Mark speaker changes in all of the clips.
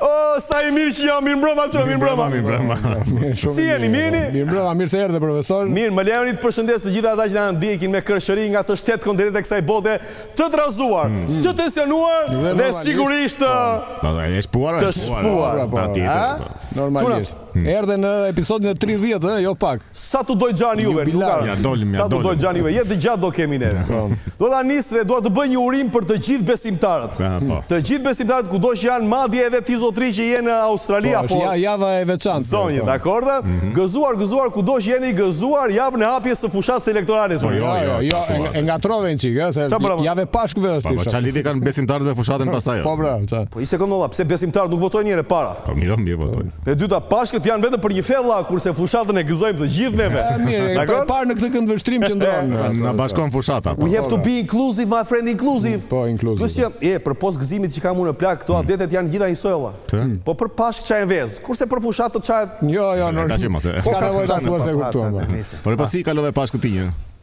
Speaker 1: Oh, sa i mirë që jam, mirë mbrëma që, mirë mbrëma.
Speaker 2: Mirë mbrëma,
Speaker 3: mirë mbrëma.
Speaker 1: Si jeni,
Speaker 3: mirë
Speaker 1: jeni?
Speaker 3: Mirë mbrëma, mirë se erdhe, profesor.
Speaker 1: Mirë, më lejoni të përshëndes të gjitha ata që na ndjekin me kërshëri nga të shtatë kontinentet e kësaj bote, të trazuar, mm. të tensionuar
Speaker 3: dhe
Speaker 1: sigurisht
Speaker 2: po, po,
Speaker 1: të shpuar. Të
Speaker 2: shpuar.
Speaker 3: Normalisht. Hmm. Erdhe në episodin e 30, ë, jo pak.
Speaker 1: Sa të doj Gjani juve, nuk ka.
Speaker 2: Ja dolim, ja dolim.
Speaker 1: Sa të doj Gjani juve, jetë të gjatë do kemi neve. Po. Do ta nis dhe do të bëj një urim për të gjithë besimtarët.
Speaker 2: Po.
Speaker 1: Të gjithë besimtarët kudo që janë, madje edhe ti zotri që je në Australi
Speaker 3: po,
Speaker 1: apo.
Speaker 3: Ja java e veçantë.
Speaker 1: Zonjë,
Speaker 3: dakord?
Speaker 1: Mhm. Gëzuar, gëzuar kudo që jeni gëzuar javën e hapjes së fushatës elektorale. Po,
Speaker 2: jo,
Speaker 3: jo, jo, jo e ngatërrove një çikë, se
Speaker 1: java
Speaker 3: e Pashkëve është.
Speaker 2: Po,
Speaker 3: çfarë
Speaker 2: lidhje kanë besimtarët me fushatën pastaj?
Speaker 3: Po, bra, çfarë?
Speaker 1: Po, i sekondova, pse besimtarët nuk votojnë njëherë e para?
Speaker 2: Po mirë, mirë votojnë.
Speaker 1: E dyta, pashkët janë vetëm për një fe vëlla, kurse fushatën e gëzojmë të gjithë neve.
Speaker 3: E mirë, e parë në këtë këndvështrim që ndron.
Speaker 2: Na bashkon fushata. Po.
Speaker 1: We have to be inclusive, my friend, inclusive.
Speaker 3: Po, inclusive.
Speaker 1: Plus që, e përpos gëzimit që kam unë plak, këto mm. adetet janë gjitha njësoj vëlla.
Speaker 2: Mm.
Speaker 1: Po për pashkë çajnë vezë, kurse për fushatë të
Speaker 3: çajnë. Jo,
Speaker 2: jo, nuk. Tash mos e.
Speaker 3: S'ka nevojë ta thuash e kuptuam.
Speaker 2: Por pasi kalove pashkë ti.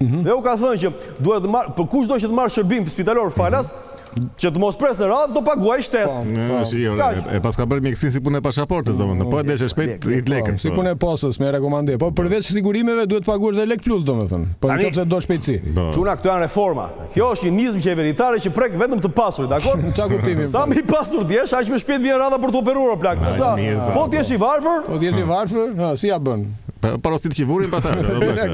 Speaker 1: Mhm. Dhe u ka thënë që duhet të marr, për kush do që të marr shërbim spitalor falas, që të mos pres në radhë do paguaj shtesë.
Speaker 2: Po, po, po.
Speaker 1: si, ore,
Speaker 2: e, e paska bërë mjekësinë si punë e pasaportës, domethënë. Po e deshe shpejt hidhe lekun.
Speaker 3: Si punë e postës, me rekomandë. Po përveç sigurimeve duhet të paguash dhe lek plus, domethënë. Po
Speaker 1: Tani,
Speaker 3: nëse do shpejtësi.
Speaker 1: Çuna këto janë reforma. Kjo është një nismë qeveritare që prek vetëm të pasurit, dakor?
Speaker 3: Çka kuptimi?
Speaker 1: Sa më i pasur të jesh, aq më shpejt vjen radha për të operuar plak. Po të jesh i varfër?
Speaker 3: Po të jesh i varfër? Si ja bën?
Speaker 2: Po porosite qivurin pastaj, ç'do të bësh.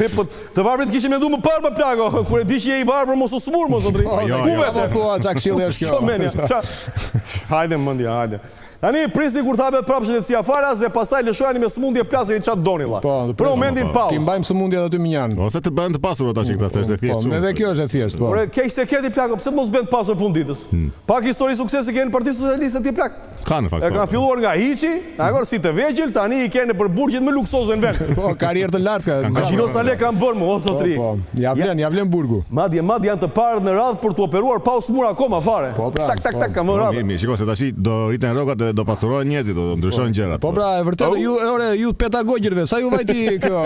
Speaker 1: Ne për të varfrit kishim menduar më parë më plako, kur e di që je i varfër mos u smur more zotri.
Speaker 3: Po,
Speaker 2: jo,
Speaker 1: ku
Speaker 2: jo.
Speaker 1: vetë
Speaker 3: thua çka këshille është kjo?
Speaker 1: Çfarë mendje? Çfarë? Hajde mendja, hajde. Tani prisni kur të bëhet prapë shëndetësia falas dhe pastaj lëshojani me smundje plaseni ça të doni vëlla.
Speaker 3: Po,
Speaker 1: për momentin pauzë.
Speaker 3: T'i mbajmë smundjet aty mënjanë.
Speaker 2: Ose të bëhen të pasur ata që këta se është e thjeshtë.
Speaker 3: Po, edhe kjo është e thjeshtë, po.
Speaker 1: Por ç'të keqe ke ti plako, pse mos bëhen të pasur në fund të ditës? Hmm. Pak histori suksesi ka në Partinë Socialiste ti plak.
Speaker 2: Ka në fakt.
Speaker 1: E kanë po. filluar nga hiçi, dakor, si të vegjël, tani i ke nëpër burgjet më luksoze në vend.
Speaker 3: Po, karrierë të lartë ka.
Speaker 1: Pa shiko sa lek kanë bërë më, o
Speaker 3: zotri.
Speaker 1: Po,
Speaker 3: po. Ja vlen, ja vlen burgu.
Speaker 1: Madje madje janë të parë në radhë për të operuar pa u smur akoma fare.
Speaker 3: Po, pra,
Speaker 1: tak tak
Speaker 3: po.
Speaker 1: tak kanë marrë.
Speaker 2: Mirë, mirë, shiko se tash do rriten rrogat dhe do pasurohen njerëzit, do ndryshojnë po. gjërat.
Speaker 3: Po pra, e vërtetë, oh. ju ore, ju pedagogëve, sa ju vajti kjo?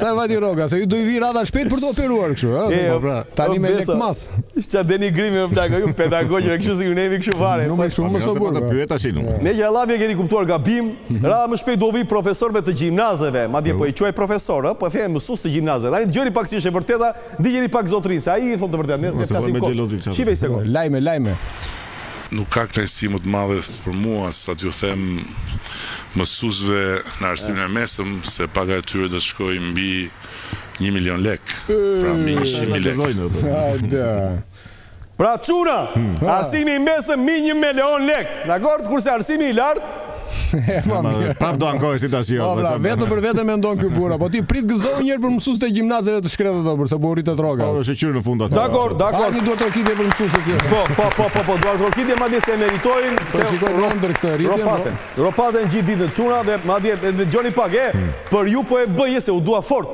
Speaker 3: Sa vajti rroga, se ju do ju vi radha shpejt për të operuar kështu,
Speaker 1: ëh.
Speaker 2: Po pra,
Speaker 3: tani me lek mas.
Speaker 1: Çka denigrimi mo plako ju pedagogë e kështu si ne jemi kështu fare.
Speaker 3: Nuk më shumë më shumë.
Speaker 2: Do të pyet tash nuk.
Speaker 1: Megjithatë e keni kuptuar gabim, mhm. radha më shpejt do u vi profesorëve të gjimnazeve, madje po i quaj profesor, po them mësues të gjimnazeve. Tani dëgjoni pak si është e vërteta, ndiqeni pak zotrin se ai i thotë të vërtetat, ne ne flasim kot.
Speaker 2: Çive
Speaker 1: se kot.
Speaker 3: Lajme, lajme.
Speaker 4: Nuk ka kënaqësi më të madhe për mua sa t'ju them mësuesve në arsimin e mesëm se paga e tyre do të shkojë mbi Një milion lek Pra mi njëqind mijë lek
Speaker 3: Hajde
Speaker 1: Pra çuna hmm. Arsimi i mesëm mi një milion lek Dakord kurse arsimi i lartë
Speaker 2: Prap do ankohi si tash jo.
Speaker 3: Po, pra, vetëm për veten mendon ky burra, po ti prit gëzohu një herë për mësuesit e gjimnazeve të shkretë ato që sa po u rritet rroga.
Speaker 2: Po, është qyrë në fund atë.
Speaker 1: Dakor, dakor.
Speaker 3: Ani duhet të rokitje për mësuesit e tjerë.
Speaker 1: Po, po, po, po, po, duhet rokitje madje se meritojnë.
Speaker 3: Po shikoj rondër këtë rritje.
Speaker 1: Ropaten gjithë ditën çuna dhe madje e dëgjoni pak e për ju po e bëj e se u dua fort.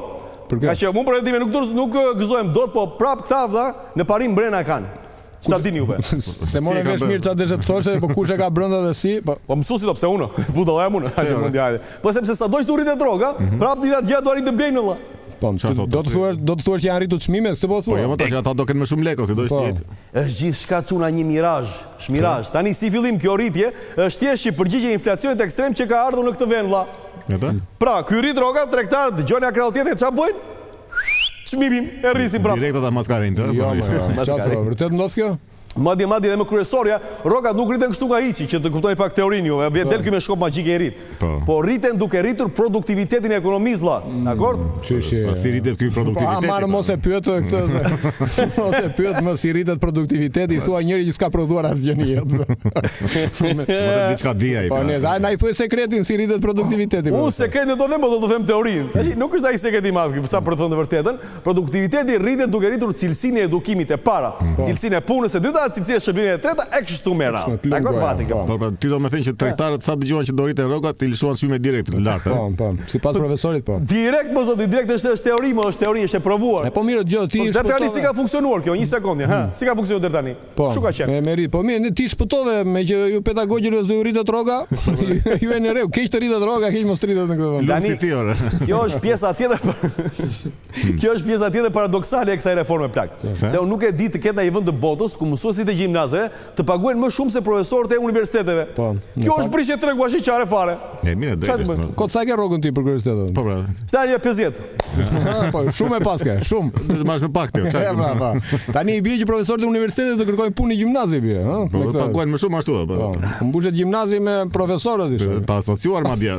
Speaker 3: Për kë?
Speaker 1: Nga që unë për vendime nuk nuk gëzohem dot, po prap këta vlla në parim mbrena e kanë. Ç'ta dini juve.
Speaker 3: S'e
Speaker 2: mora
Speaker 3: vesh mirë ça deshe të thoshe, po kush e ka brenda dhe si, po.
Speaker 1: Po mësuesit, po pse unë? Budalla jam unë. Hajde mundi hajde. Po sepse sado që t'u rritet rroga, prap dy-tre gjëra do arrijnë të blejnë vlla.
Speaker 3: Po, do të thuash, do të thuash që janë rritur çmimet, këtë po thua.
Speaker 2: Po jo, tash ata do kenë më shumë lekë, si do të thotë.
Speaker 1: Është gjithçka çuna një mirazh. Ç'mirazh, tani si fillim kjo rritje është thjesht si përgjigje inflacionit ekstrem që ka ardhur në këtë vend vlla. Pra, ky rrit rrogat, tregtarët dëgjojnë nga krahu tjetër ça bëjnë? Çmimin e rrisin prapë.
Speaker 2: Direkt ata maskarenjtë ë?
Speaker 3: Jo more,
Speaker 1: ça
Speaker 3: thua, vërtet ndodh kjo?
Speaker 1: Madje madje edhe më kryesorja, rrogat nuk rriten kështu nga hiçi, që të kuptoni pak teorinë juve, del ky me shkop magjik e i rrit.
Speaker 2: Po
Speaker 1: rriten duke rritur produktivitetin e ekonomisë vlla.
Speaker 3: Dakord? Çështja
Speaker 2: po si rritet ky produktiviteti?
Speaker 3: Aman mos e pyet këtë. Mos e pyet më si rritet produktiviteti, ti o njeri që s'ka prodhuar asgjë në jetë.
Speaker 2: Mos diçka di ai.
Speaker 3: Po ne, hajt na i thuaj sekretin si rritet produktiviteti.
Speaker 1: Unë sekretin s'do ta them, po do të them teorinë. Tash nuk është ndonjë sekret i madh, sa për të thënë të vërtetën, Produktiviteti rritet duke rritur cilësinë e edukimit e para, cilësinë e punës e dyta, cilësinë e shërbimit e treta e kështu me radhë. Dakor vajti kjo.
Speaker 3: Po
Speaker 2: pra, ti do me thënë që tregtarët sa dëgjuan që do rriten rrogat, i lëshuan çmimet direkt më lart.
Speaker 3: Po, po. Sipas profesorit po.
Speaker 1: Direkt po zoti, direkt është, është teori, më shumë se teori, është e provuar.
Speaker 3: Po mirë, dëgjo ti.
Speaker 1: Deri tani si ka funksionuar kjo? Një sekondë, ha. Si ka funksionuar deri tani?
Speaker 3: Po,
Speaker 1: Ku ka qenë?
Speaker 3: Me meri, po mirë, ti shpëtove meqë ju pedagogëve s'do ju rritet rroga. ore ore, keq të rritet rroga, keq mos rritet në këtë vend.
Speaker 1: Tani
Speaker 2: ti ora.
Speaker 1: Kjo është pjesa tjetër. Kjo është pjesa tjetër paradoksale e kësaj reforme plak. Se unë nuk e di të ketë naj vend të botës ku mësuesit e gjimnazeve të paguhen më shumë se profesorët e universiteteve.
Speaker 3: Po.
Speaker 1: Kjo është prishje tregu ashiqare fare.
Speaker 2: E mirë,
Speaker 1: drejt. Çfarë
Speaker 2: bën?
Speaker 3: Kot sa ke rrogën ti për kuriozitet.
Speaker 2: Po pra.
Speaker 1: Sa je 50?
Speaker 3: Po, shumë e paske, shumë.
Speaker 2: Do të marrësh më pak ti,
Speaker 3: çfarë? Po, pra, po. Tani i bie që profesorët e universitetit të kërkojnë punë në gjimnaz i bie, ha?
Speaker 2: Po,
Speaker 3: do të
Speaker 2: paguhen më shumë ashtu,
Speaker 3: po.
Speaker 2: po
Speaker 3: mbushet gjimnazi me profesorë tashti.
Speaker 2: Të asociuar madje.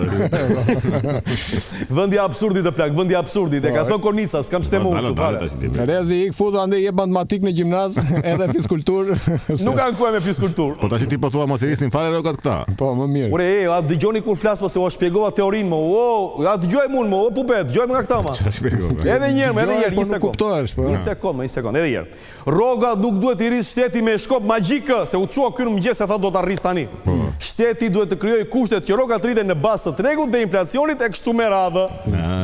Speaker 1: Vendi i absurdit plak, vendi i absurdit e ka thënë Konica, s'kam ç'të
Speaker 2: them
Speaker 1: unë
Speaker 2: këtu
Speaker 1: fare.
Speaker 3: Rezi ik futu andej jep matematikë në gjimnaz, edhe fiskulturë.
Speaker 1: Unë ia kaloj me fiskulturë.
Speaker 2: Po tash ti po thua mos i rrisni fare rrogat këta.
Speaker 3: Po më mirë.
Speaker 1: Ore e, a dëgjoni kur flas po s'ua shpjegova teorinë më. O, a dëgjohem unë më, o pupet, dëgjohem nga këta më.
Speaker 2: Çfarë shpjegove?
Speaker 1: Edhe një herë, edhe një herë, një
Speaker 3: sekondë.
Speaker 1: Një sekondë, një sekondë, edhe një herë. Rroga nuk duhet t'i rrisë shteti me shkop magjik, se u çua ky në mëngjes e tha do ta rris tani. Po. Shteti duhet të krijojë kushtet që rrogat të rriten në bazë të tregut dhe inflacionit e kështu me radhë.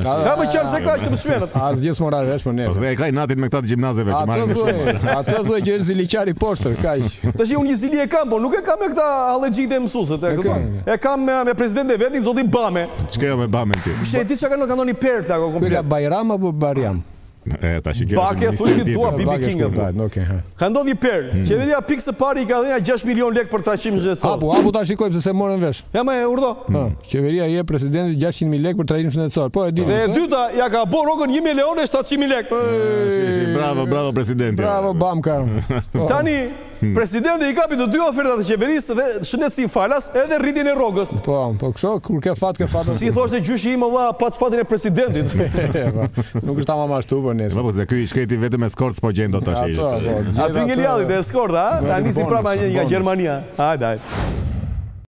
Speaker 1: Ka më qartë se kaq të mësuenët.
Speaker 3: Asgjë s'mora vesh për ne.
Speaker 2: Po e ka inatin me këta të gjimnazeve që marrin shumë.
Speaker 3: Atë thuaj që është ziliqar i poshtër, kaq.
Speaker 1: Tash unë një zili e kam, po nuk e kam me këta allergjit e mësuesët, e kupton? E kam me me presidentin e vendit, zoti Bame.
Speaker 2: Ç'ke me Bamen ti?
Speaker 1: Shih ti çka kanë kanë ndonjë
Speaker 3: perlë apo
Speaker 1: komplet.
Speaker 3: Bajram apo
Speaker 2: Barjam?
Speaker 1: Bake thuji si dua
Speaker 3: BB
Speaker 1: King
Speaker 3: o vlla.
Speaker 1: Ka ndodh një perlë. Hmm. Qeveria pikë së pari i ka dhënë 6 milion lekë për trajtim shëndetësor.
Speaker 3: Apo, apo ta shikoj pse s'e mora vesh.
Speaker 1: Ja më urdhëro.
Speaker 3: Hmm. Qeveria i jep presidentit 600 mijë lekë për trajtim shëndetësor. Po e di.
Speaker 1: Dhe e dyta ia ka bërë rrogën 1 milion e 700 mijë
Speaker 2: lekë. Bravo, bravo presidenti.
Speaker 3: Bravo Bamka.
Speaker 1: Tani Presidenti i kapi të dy ofertat e qeverisë dhe shëndetësinë falas edhe rritjen e rrogës.
Speaker 3: Po, po kështu, kur ke fat ke fat.
Speaker 1: Si i thoshte gjyshi im o vlla, paç fatin e presidentit.
Speaker 3: Po, nuk është tamam ashtu, por nejse.
Speaker 2: Po, se ky i shkreti vetëm eskort s'po gjen dot tash
Speaker 3: ai. Po, po.
Speaker 1: Aty ngeli halli te eskorta, a? Ta nisi prapa një nga Gjermania. Hajde, hajde.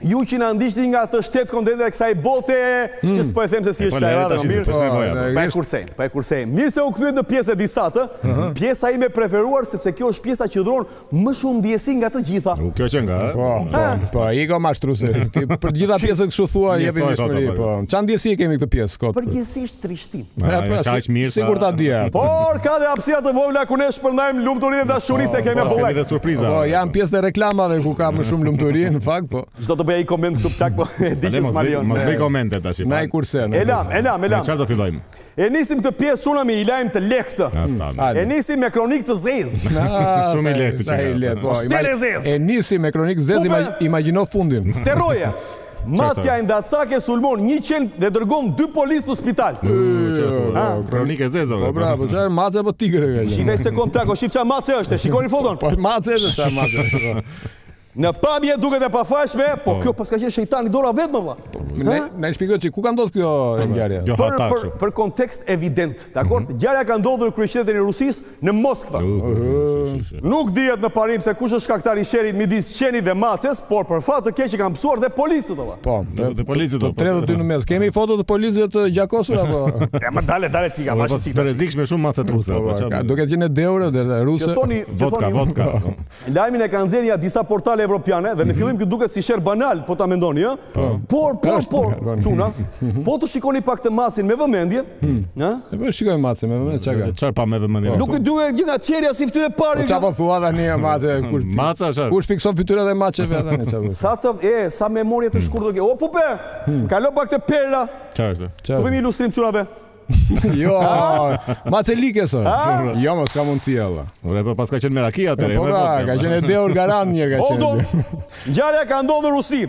Speaker 1: Ju që na ndiqni nga të shtatë kontinentet e kësaj bote, mm. që s'po e them se si
Speaker 2: po,
Speaker 1: është, s'e
Speaker 2: ajr
Speaker 1: më mirë.
Speaker 2: Po
Speaker 1: e kursejmë, po e kursejmë. Mirë se u kthyet në pjesën e diasporës, pjesa ime e preferuar sepse kjo është pjesa që dhuron më shumë ndjesi nga të gjitha.
Speaker 2: Kjo që nga,
Speaker 3: po, po, po, i kam ashtruse. Për të gjitha pjesën kështu thua, jepi një
Speaker 2: shembull, po.
Speaker 3: Ça ndjesie kemi këtë pjesë kot.
Speaker 1: Përgjithsisht
Speaker 2: Tim.
Speaker 3: Pra,
Speaker 2: pra,
Speaker 3: si,
Speaker 2: si,
Speaker 3: sikur ta dija.
Speaker 1: Por, ka dhe hapësira të vogla ku ne shpërndajmë lumturi dhe dashuri, se kemi
Speaker 2: po, dhe surpriza.
Speaker 3: Po, janë pjesët e reklamave ku ka më shumë lumturi, në fakt, po.
Speaker 1: Do të bëja një koment këtu pëtak, po, e di që s'malion.
Speaker 2: Mos bëj komente tash.
Speaker 3: Na i kurse. E
Speaker 1: lamë, e
Speaker 2: lamë,
Speaker 1: e lamë.
Speaker 2: Çfarë do fillojmë?
Speaker 1: E nisim këtë pjesë çuna me një lajm të
Speaker 3: lehtë.
Speaker 1: E nisim me kronikë të zezë.
Speaker 2: Shumë i lehtë
Speaker 3: qenka. Po, e nisim me
Speaker 1: kronikë
Speaker 3: të
Speaker 1: zezë,
Speaker 3: imagjino fundin.
Speaker 1: Sterrosja. Macja endacake sulmon një qen dhe dërgon dy policë në spital.
Speaker 2: Kronikë e zezë.
Speaker 3: Po bravo, po çfarë macja apo tigër e
Speaker 1: kanë? Shife se s'kupton plako, shife çfarë macja është. Shikoni foton.
Speaker 3: Po macja është çfarë macja është.
Speaker 1: Në pamje duket e pafajshme, po, po. kjo paska qenë shejtani dora vetë more vlla.
Speaker 3: Po, ne na shpjego ti ku ka ndodhur kjo ngjarje.
Speaker 1: Për për për kontekst evident. Dakor? Ngjarja ka ndodhur në kryeqytetin e Rusisë, në Moskva. Nuk dihet në parim se kush është shkaktar i sherrit midis qenit dhe maces, por për fat të keq e kanë pësuar dhe policët apo.
Speaker 3: Po,
Speaker 2: dhe policët do. Po,
Speaker 3: ka hyrë në mes. Kemi foto të policëve të gjakosur apo?
Speaker 1: Ja më dale, dale
Speaker 2: çika,
Speaker 1: bash çika.
Speaker 2: Të rrezikshme shumë macet ruse
Speaker 3: apo
Speaker 2: çfarë?
Speaker 3: Duke qenë deurë, ruse.
Speaker 1: Që thoni,
Speaker 2: vodka, vodka.
Speaker 1: Lajmin e kanë nxjerrë ja disa portale evropiane dhe në mhm. fillim kjo duket si sherr banal, po ta mendoni, ë? Po. Por, por,
Speaker 3: por,
Speaker 1: çuna. Mhm. Po të shikoni pak këtë macen me vëmendje, hmm. ë?
Speaker 3: Ne po shikojmë macen me vëmendje, çka?
Speaker 2: Çfarë pa me vëmendje? Po.
Speaker 1: Nuk ju duket gjë nga çehrja si fytyrë parë.
Speaker 3: Po çfarë po thua tani e mace? Kur
Speaker 2: maca çfarë?
Speaker 3: Kush fikson fytyrën e maceve tani çfarë?
Speaker 1: Sa të e, sa memorie të hmm. shkurtër. O pupe. Hmm. Kalo pak te perla.
Speaker 2: Çfarë?
Speaker 1: Po bëjmë ilustrim çunave.
Speaker 3: jo, madje Lajka se. Jo, mos ka mundësi edhe.
Speaker 2: Ore, po paska qenë merak i atyre.
Speaker 3: Po, pra, ka qenë e dehur garant ka qenë.
Speaker 1: Aldo, ngjarja ka ndodhur në Rusi.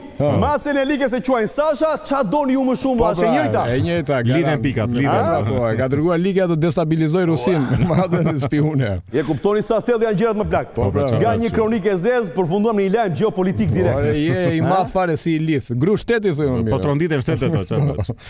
Speaker 1: Madje Lajkës i quajnë Sasha, ça doni ju më shumë,
Speaker 3: po,
Speaker 1: është e
Speaker 3: pra,
Speaker 1: njëjta.
Speaker 3: E njëjta,
Speaker 2: garant.
Speaker 3: Lidhen
Speaker 2: pikat, lidhen.
Speaker 3: Pra, po, e ka dërgu Lajka të destabilizojë Rusinë. Madje spiune.
Speaker 1: E kuptoni sa thellë janë gjërat mo plak.
Speaker 3: Po, pra,
Speaker 1: Nga një kronikë e zezë, përfunduam në lajm gjeopolitik direkt.
Speaker 3: Ore, je i madh fare si i lidh. Grusht shteti,
Speaker 1: thuj më
Speaker 2: mirë.
Speaker 3: Po,
Speaker 1: tronditen shtetet,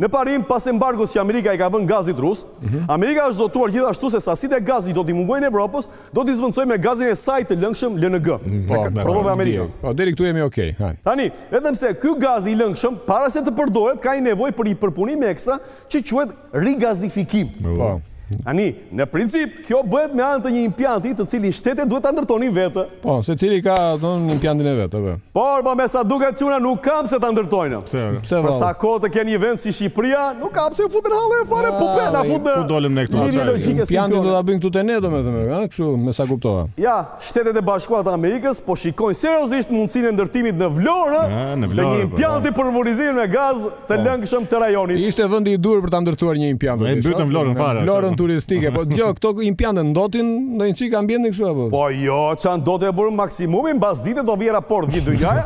Speaker 1: Në parim, pas embargos që Amerika i ka vënë gazit rus, Amerika është zotuar gjithashtu se sasitë e gazit që do t'i mungojnë Evropës, do t'i zëvendësojë me gazin e saj të lëngshëm LNG, e prodhon Amerika.
Speaker 3: Po, deri këtu jemi ok.
Speaker 1: Tani, vetëm se ky gaz i lëngshëm, para se të përdoret, ka nevojë për një përpunim ekstra që quhet rigazifikim. Tani, në princip, Kjo bëhet me anë të një impianti të cilin shtetet duhet ta ndërtonin vetë.
Speaker 3: Po, secili ka, domethënë, impiantin e vet, apo.
Speaker 1: Por, po me sa duket çuna nuk kanë pse ta ndërtojnë.
Speaker 2: Pse?
Speaker 3: Pse?
Speaker 1: Për sa kohë të kenë një vend si Shqipëria, nuk ka pse u futen halleve fare, po bëhet na fut në.
Speaker 2: Ku dolëm ne këtu? Një
Speaker 1: logjikë si
Speaker 3: kjo. Impiantin
Speaker 1: do
Speaker 3: ta bëjnë këtu te ne, domethënë, ha, kështu, me sa kuptova.
Speaker 1: Ja, Shtetet e Bashkuara të Amerikës po shikojnë seriozisht mundësinë e ndërtimit në Vlorë të një impianti për furnizimin me gaz të po. lëngshëm të rajonit.
Speaker 3: Ishte vendi i duhur për të ndërtuar një impiant.
Speaker 2: Ne mbytëm Vlorën fare.
Speaker 3: Vlorën turistike, po dëgjo, këto impiante ndotin ndonjë çik ambientin kështu apo?
Speaker 1: Po jo, ça do të bëjnë maksimumin mbasdites do vijë era pordhë dy-tre javë.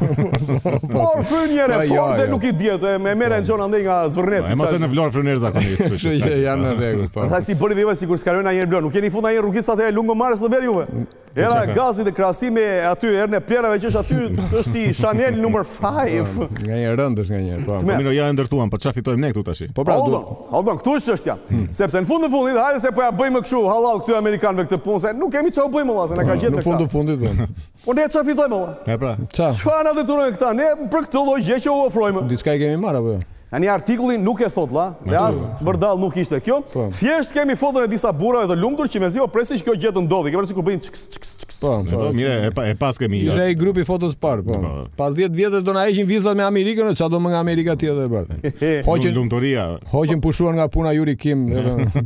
Speaker 1: Po fryn
Speaker 3: erë po,
Speaker 1: fort
Speaker 3: dhe
Speaker 1: nuk i dihet, e më merr e çon andej nga Zvërnec.
Speaker 2: Po, po se në Vlorë fryn erë zakonisht kështu.
Speaker 3: Janë në rregull. Po.
Speaker 1: Sa si bëri dhe sikur s'kalojnë ndonjëherë Vlorë, nuk keni fund ndonjë rrugë sa të lungë marrës në ver juve. Era
Speaker 2: e
Speaker 1: gazit në krahasim me atë erën e plehrave që është aty, është si Chanel numër 5.
Speaker 3: Po, nga një rëndë është nga një. Po,
Speaker 2: po mirë, ja e ndërtuam, po ça fitojmë ne këtu tashi?
Speaker 3: Po pra, du...
Speaker 1: Aldo, këtu është çështja. Hmm. Sepse në fund të fundit, hajde se po ia bëjmë kështu hallall këtu Amerikanëve këtë punë, se nuk kemi ça u bëjmë, se na kanë, po,
Speaker 3: gjetur këta.
Speaker 1: Në
Speaker 3: fund të fundit, Po
Speaker 1: ne ça fitojmë, vlla?
Speaker 2: E pra.
Speaker 3: Ça?
Speaker 1: Ça na detyrohen këta? Ne për këtë lloj gjë që u ofrojmë.
Speaker 3: Diçka u kemi marrë, apo jo?
Speaker 1: Tani artikulli nuk e thotë vlla, dhe as vërdallë nuk ishte kjo.
Speaker 3: Po.
Speaker 1: Thjesht kemi foton e disa burrave të lumtur që mezi po presin që kjo gjë të ndodhë. Ke parasysh kur bëjnë çks çks çks.
Speaker 3: Po,
Speaker 2: po. Mirë, e pamë, e pamë.
Speaker 3: Ishte ai grupi fotos së parë, po.
Speaker 2: po.
Speaker 3: Pas 10 vjetësh do na heqin vizat me Amerikën, ça do më nga Amerika tjetër bre. Hoqën
Speaker 2: lumturia.
Speaker 3: Hoqën pushuar nga puna Juri Kim.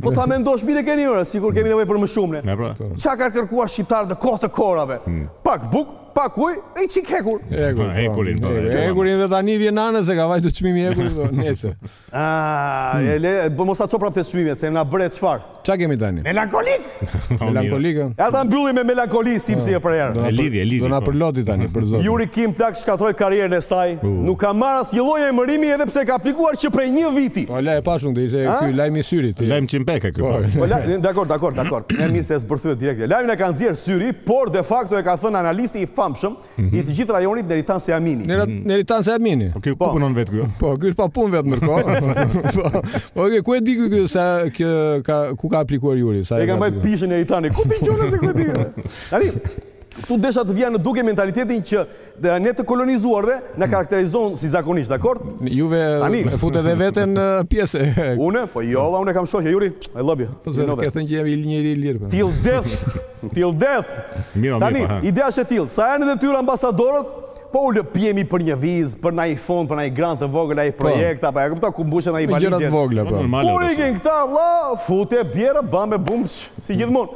Speaker 1: Po ta mendosh mirë Kenio, ore, sikur kemi nevojë për më shumë ne.
Speaker 2: Pra.
Speaker 1: Ça kanë kërkuar shqiptarët në kohë të kohërave? Hmm. Pak bukë, Pak ujë, e një çik hekur.
Speaker 3: Hekur,
Speaker 2: po. hekurin, po.
Speaker 3: Hekurin dhe tani vjen anës se ka vajtu çmimi i hekurit, po, nejse.
Speaker 1: Ah, e le, bë po mos na ço prapë te çmimet, se më na bëre çfarë.
Speaker 3: Ça kemi tani?
Speaker 1: Melankolik!
Speaker 2: Melankolik,
Speaker 3: e?
Speaker 1: Ja ta mbyllim me melankoli, si për çdo herë.
Speaker 2: E lidhi, e lidhi.
Speaker 3: Do na
Speaker 2: po.
Speaker 3: përloti tani, për zotin.
Speaker 1: Juri Kim plak shkatërroi karierën e saj, nuk ka marrë asnjë lloj emërimi edhe pse ka aplikuar që prej një viti.
Speaker 3: Po, la e pashun, dhe ishe e lajmi syrit.
Speaker 2: Lajmë qimpeke, këpër.
Speaker 3: Po,
Speaker 1: la, dakord, dakord, dakord. Po mirë se e zbërtheve direkt. Lajmë në kanë Syri, por de facto e ka thënë analisti i famshëm mm -hmm. i të gjithë rajonit Neritan Sejamini.
Speaker 3: Nera, mhm. Neritan Sejamini.
Speaker 2: Po ky, po, ku punon vetë ky?
Speaker 3: Po ky është pa punë vetë ndërkohë. po, po ky ku e di ky sa që ka ku ka aplikuar Juri, sa
Speaker 1: e ka.
Speaker 3: E
Speaker 1: ka
Speaker 3: mbajt
Speaker 1: pishën Neritani. Ku t'i gjen se ku e di? Tani, ty desha të vija në dukje mentalitetin që Dhe ne të kolonizuarve na karakterizon si zakonisht, dakord?
Speaker 3: Juve
Speaker 1: Ani.
Speaker 3: e fute dhe veten në pjesë.
Speaker 1: Unë? Po jo, va, unë kam shoqe, Juri. I love you.
Speaker 3: Po
Speaker 1: zot,
Speaker 3: ke thënë që jam i njëri i lirë. Po.
Speaker 1: Till death. Till death.
Speaker 2: Mirë,
Speaker 1: Tani,
Speaker 2: mirë,
Speaker 1: ideja është e tillë. Sa janë në detyrë ambasadorët, po u lëpihemi për një vizë, për nai fond, për nai grant të vogël, nai, po, projekt apo e kupton ku mbushet nai
Speaker 3: valixhe. Gjëra të vogla,
Speaker 2: po.
Speaker 1: Kur ikin këta vlla, futi bjeri, bam e bum, si gjithmonë.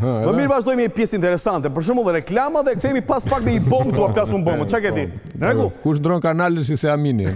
Speaker 3: Më mirë
Speaker 2: vazhdojmë me
Speaker 1: një pjesë interesante. Për shembull reklama dhe kthehemi pas pak me një bombë, ta plas unë bombën. Ça ke ti? Në rregull?
Speaker 3: Kush ndërron kanalin si Sejamini?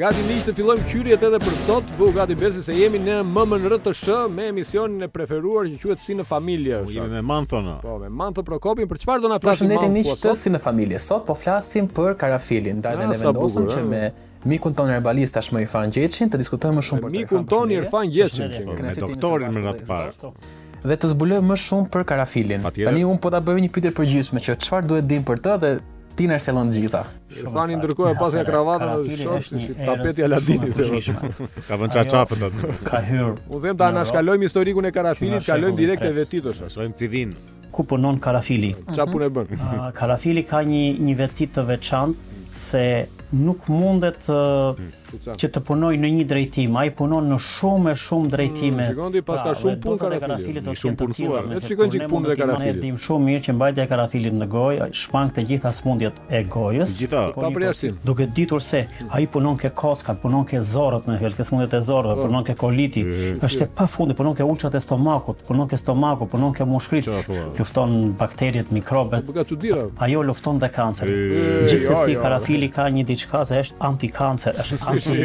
Speaker 3: Gati miq të fillojmë qyrjet edhe për sot, po gati besi se jemi në mëmën RTSH me emisionin e preferuar që quhet si në familje.
Speaker 2: Po jemi me Manton.
Speaker 3: Po, me Manto Prokopin, për çfarë do flasim Manto?
Speaker 5: Përshëndetje
Speaker 3: miq
Speaker 5: të si në familje, sot po flasim për karafilin, ndaj,
Speaker 3: ah,
Speaker 5: e vendosëm që me Mikun tonë herbalist tashmë Irfan Gjeçin të diskutojmë më shumë për karafilin.
Speaker 3: Mikun tonë Irfan Gjeçin
Speaker 5: kemi
Speaker 2: me doktorin në
Speaker 5: radhë
Speaker 2: parë.
Speaker 5: Dhe të zbulojmë më shumë për Karafilin. Tani un po ta bëj një pyetje të përgjithshme që çfarë duhet të dimë për të dhe ti na sqaron të gjitha.
Speaker 3: Irfani ndërkohë paska kravatën dhe xhepshi si tapeti i Aladinit e vetëm.
Speaker 2: Ka vënë çaçapët aty.
Speaker 6: Ka hyrë.
Speaker 3: Unë them ta anashkalojmë historikun e karafilit, kalojmë direkt te vetitë.
Speaker 2: Shohim CV-në.
Speaker 6: Ku punon Karafili?
Speaker 3: Ça punë bën?
Speaker 6: Karafili ka një, një veti të veçantë se nuk mundet të,
Speaker 3: hmm,
Speaker 6: që të punojë në një drejtim, ai punon në shumë e shumë drejtime.
Speaker 3: Hmm, shikon ti paska
Speaker 6: pra,
Speaker 3: shumë punë karafili,
Speaker 6: karafili do
Speaker 2: shumë punësuar.
Speaker 6: Ne
Speaker 3: shikojmë çik punën e karafilit.
Speaker 6: Ne dimë shumë mirë që mbajtja e karafilit në gojë shmang të gjitha smundjet e gojës,
Speaker 3: pa përjashtim.
Speaker 6: Duke ditur se ai punon ke kockat, punon ke zorrët me fjalë, ke smundjet e zorrëve,
Speaker 3: po.
Speaker 6: punon ke koliti, është e pafund, punon ke ulçat e stomakut, punon ke stomaku, punon ke
Speaker 2: mushkritë,
Speaker 6: lufton bakteriet, mikrobet.
Speaker 3: Po ka çudira.
Speaker 6: Ajo lufton dhe kancerin. Gjithsesi karafili ka një diçka se është antikancer, është anti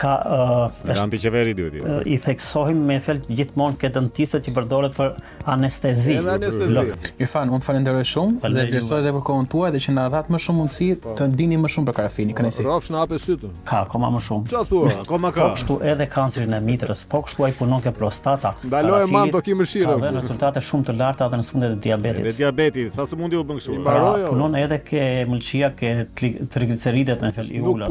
Speaker 6: ka, është
Speaker 2: antiqeveri duhet jo,
Speaker 6: e theksojmë me fjalë gjithmonë ke dentistët që përdoret për anestezi.
Speaker 3: Edhe anestezi.
Speaker 5: Irfan, unë të falenderoj shumë dhe vlerësoj edhe për kohën tuaj dhe që na dhat më shumë mundësi po. të dimë më shumë për karafilin, kënaqësi.
Speaker 3: Rrofsh na hape sytë.
Speaker 6: Ka akoma më shumë.
Speaker 3: Çfarë thua?
Speaker 2: Akoma ka.
Speaker 6: Po kështu edhe kancerin e mitrës. Po kështu ai punon ke prostata.
Speaker 3: Ndaloje Manto, ki mëshirë.
Speaker 6: Ka dhënë rezultate shumë të larta edhe në sëmundjet e diabetit.
Speaker 2: Edhe diabeti, sa sëmundje u bënë kështu.
Speaker 6: Pra,
Speaker 3: jo.
Speaker 6: punon edhe ke mëlçia, ke trigliceridet me fjalë i ul.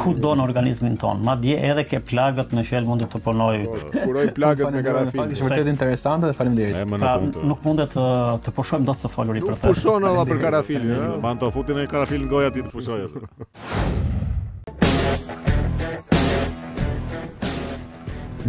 Speaker 6: Kudo në organizmin tonë? Madje edhe ke plagët me fjalë mund të punojë.
Speaker 3: Po, kuroj plagët me karafil.
Speaker 5: Është vërtet interesante dhe faleminderit.
Speaker 6: Pra, nuk mundet të të pushojmë dot së foluri për të.
Speaker 3: S'pushon dot për karafilin.
Speaker 2: Manto, futi një karafil gojës ti të pushojë.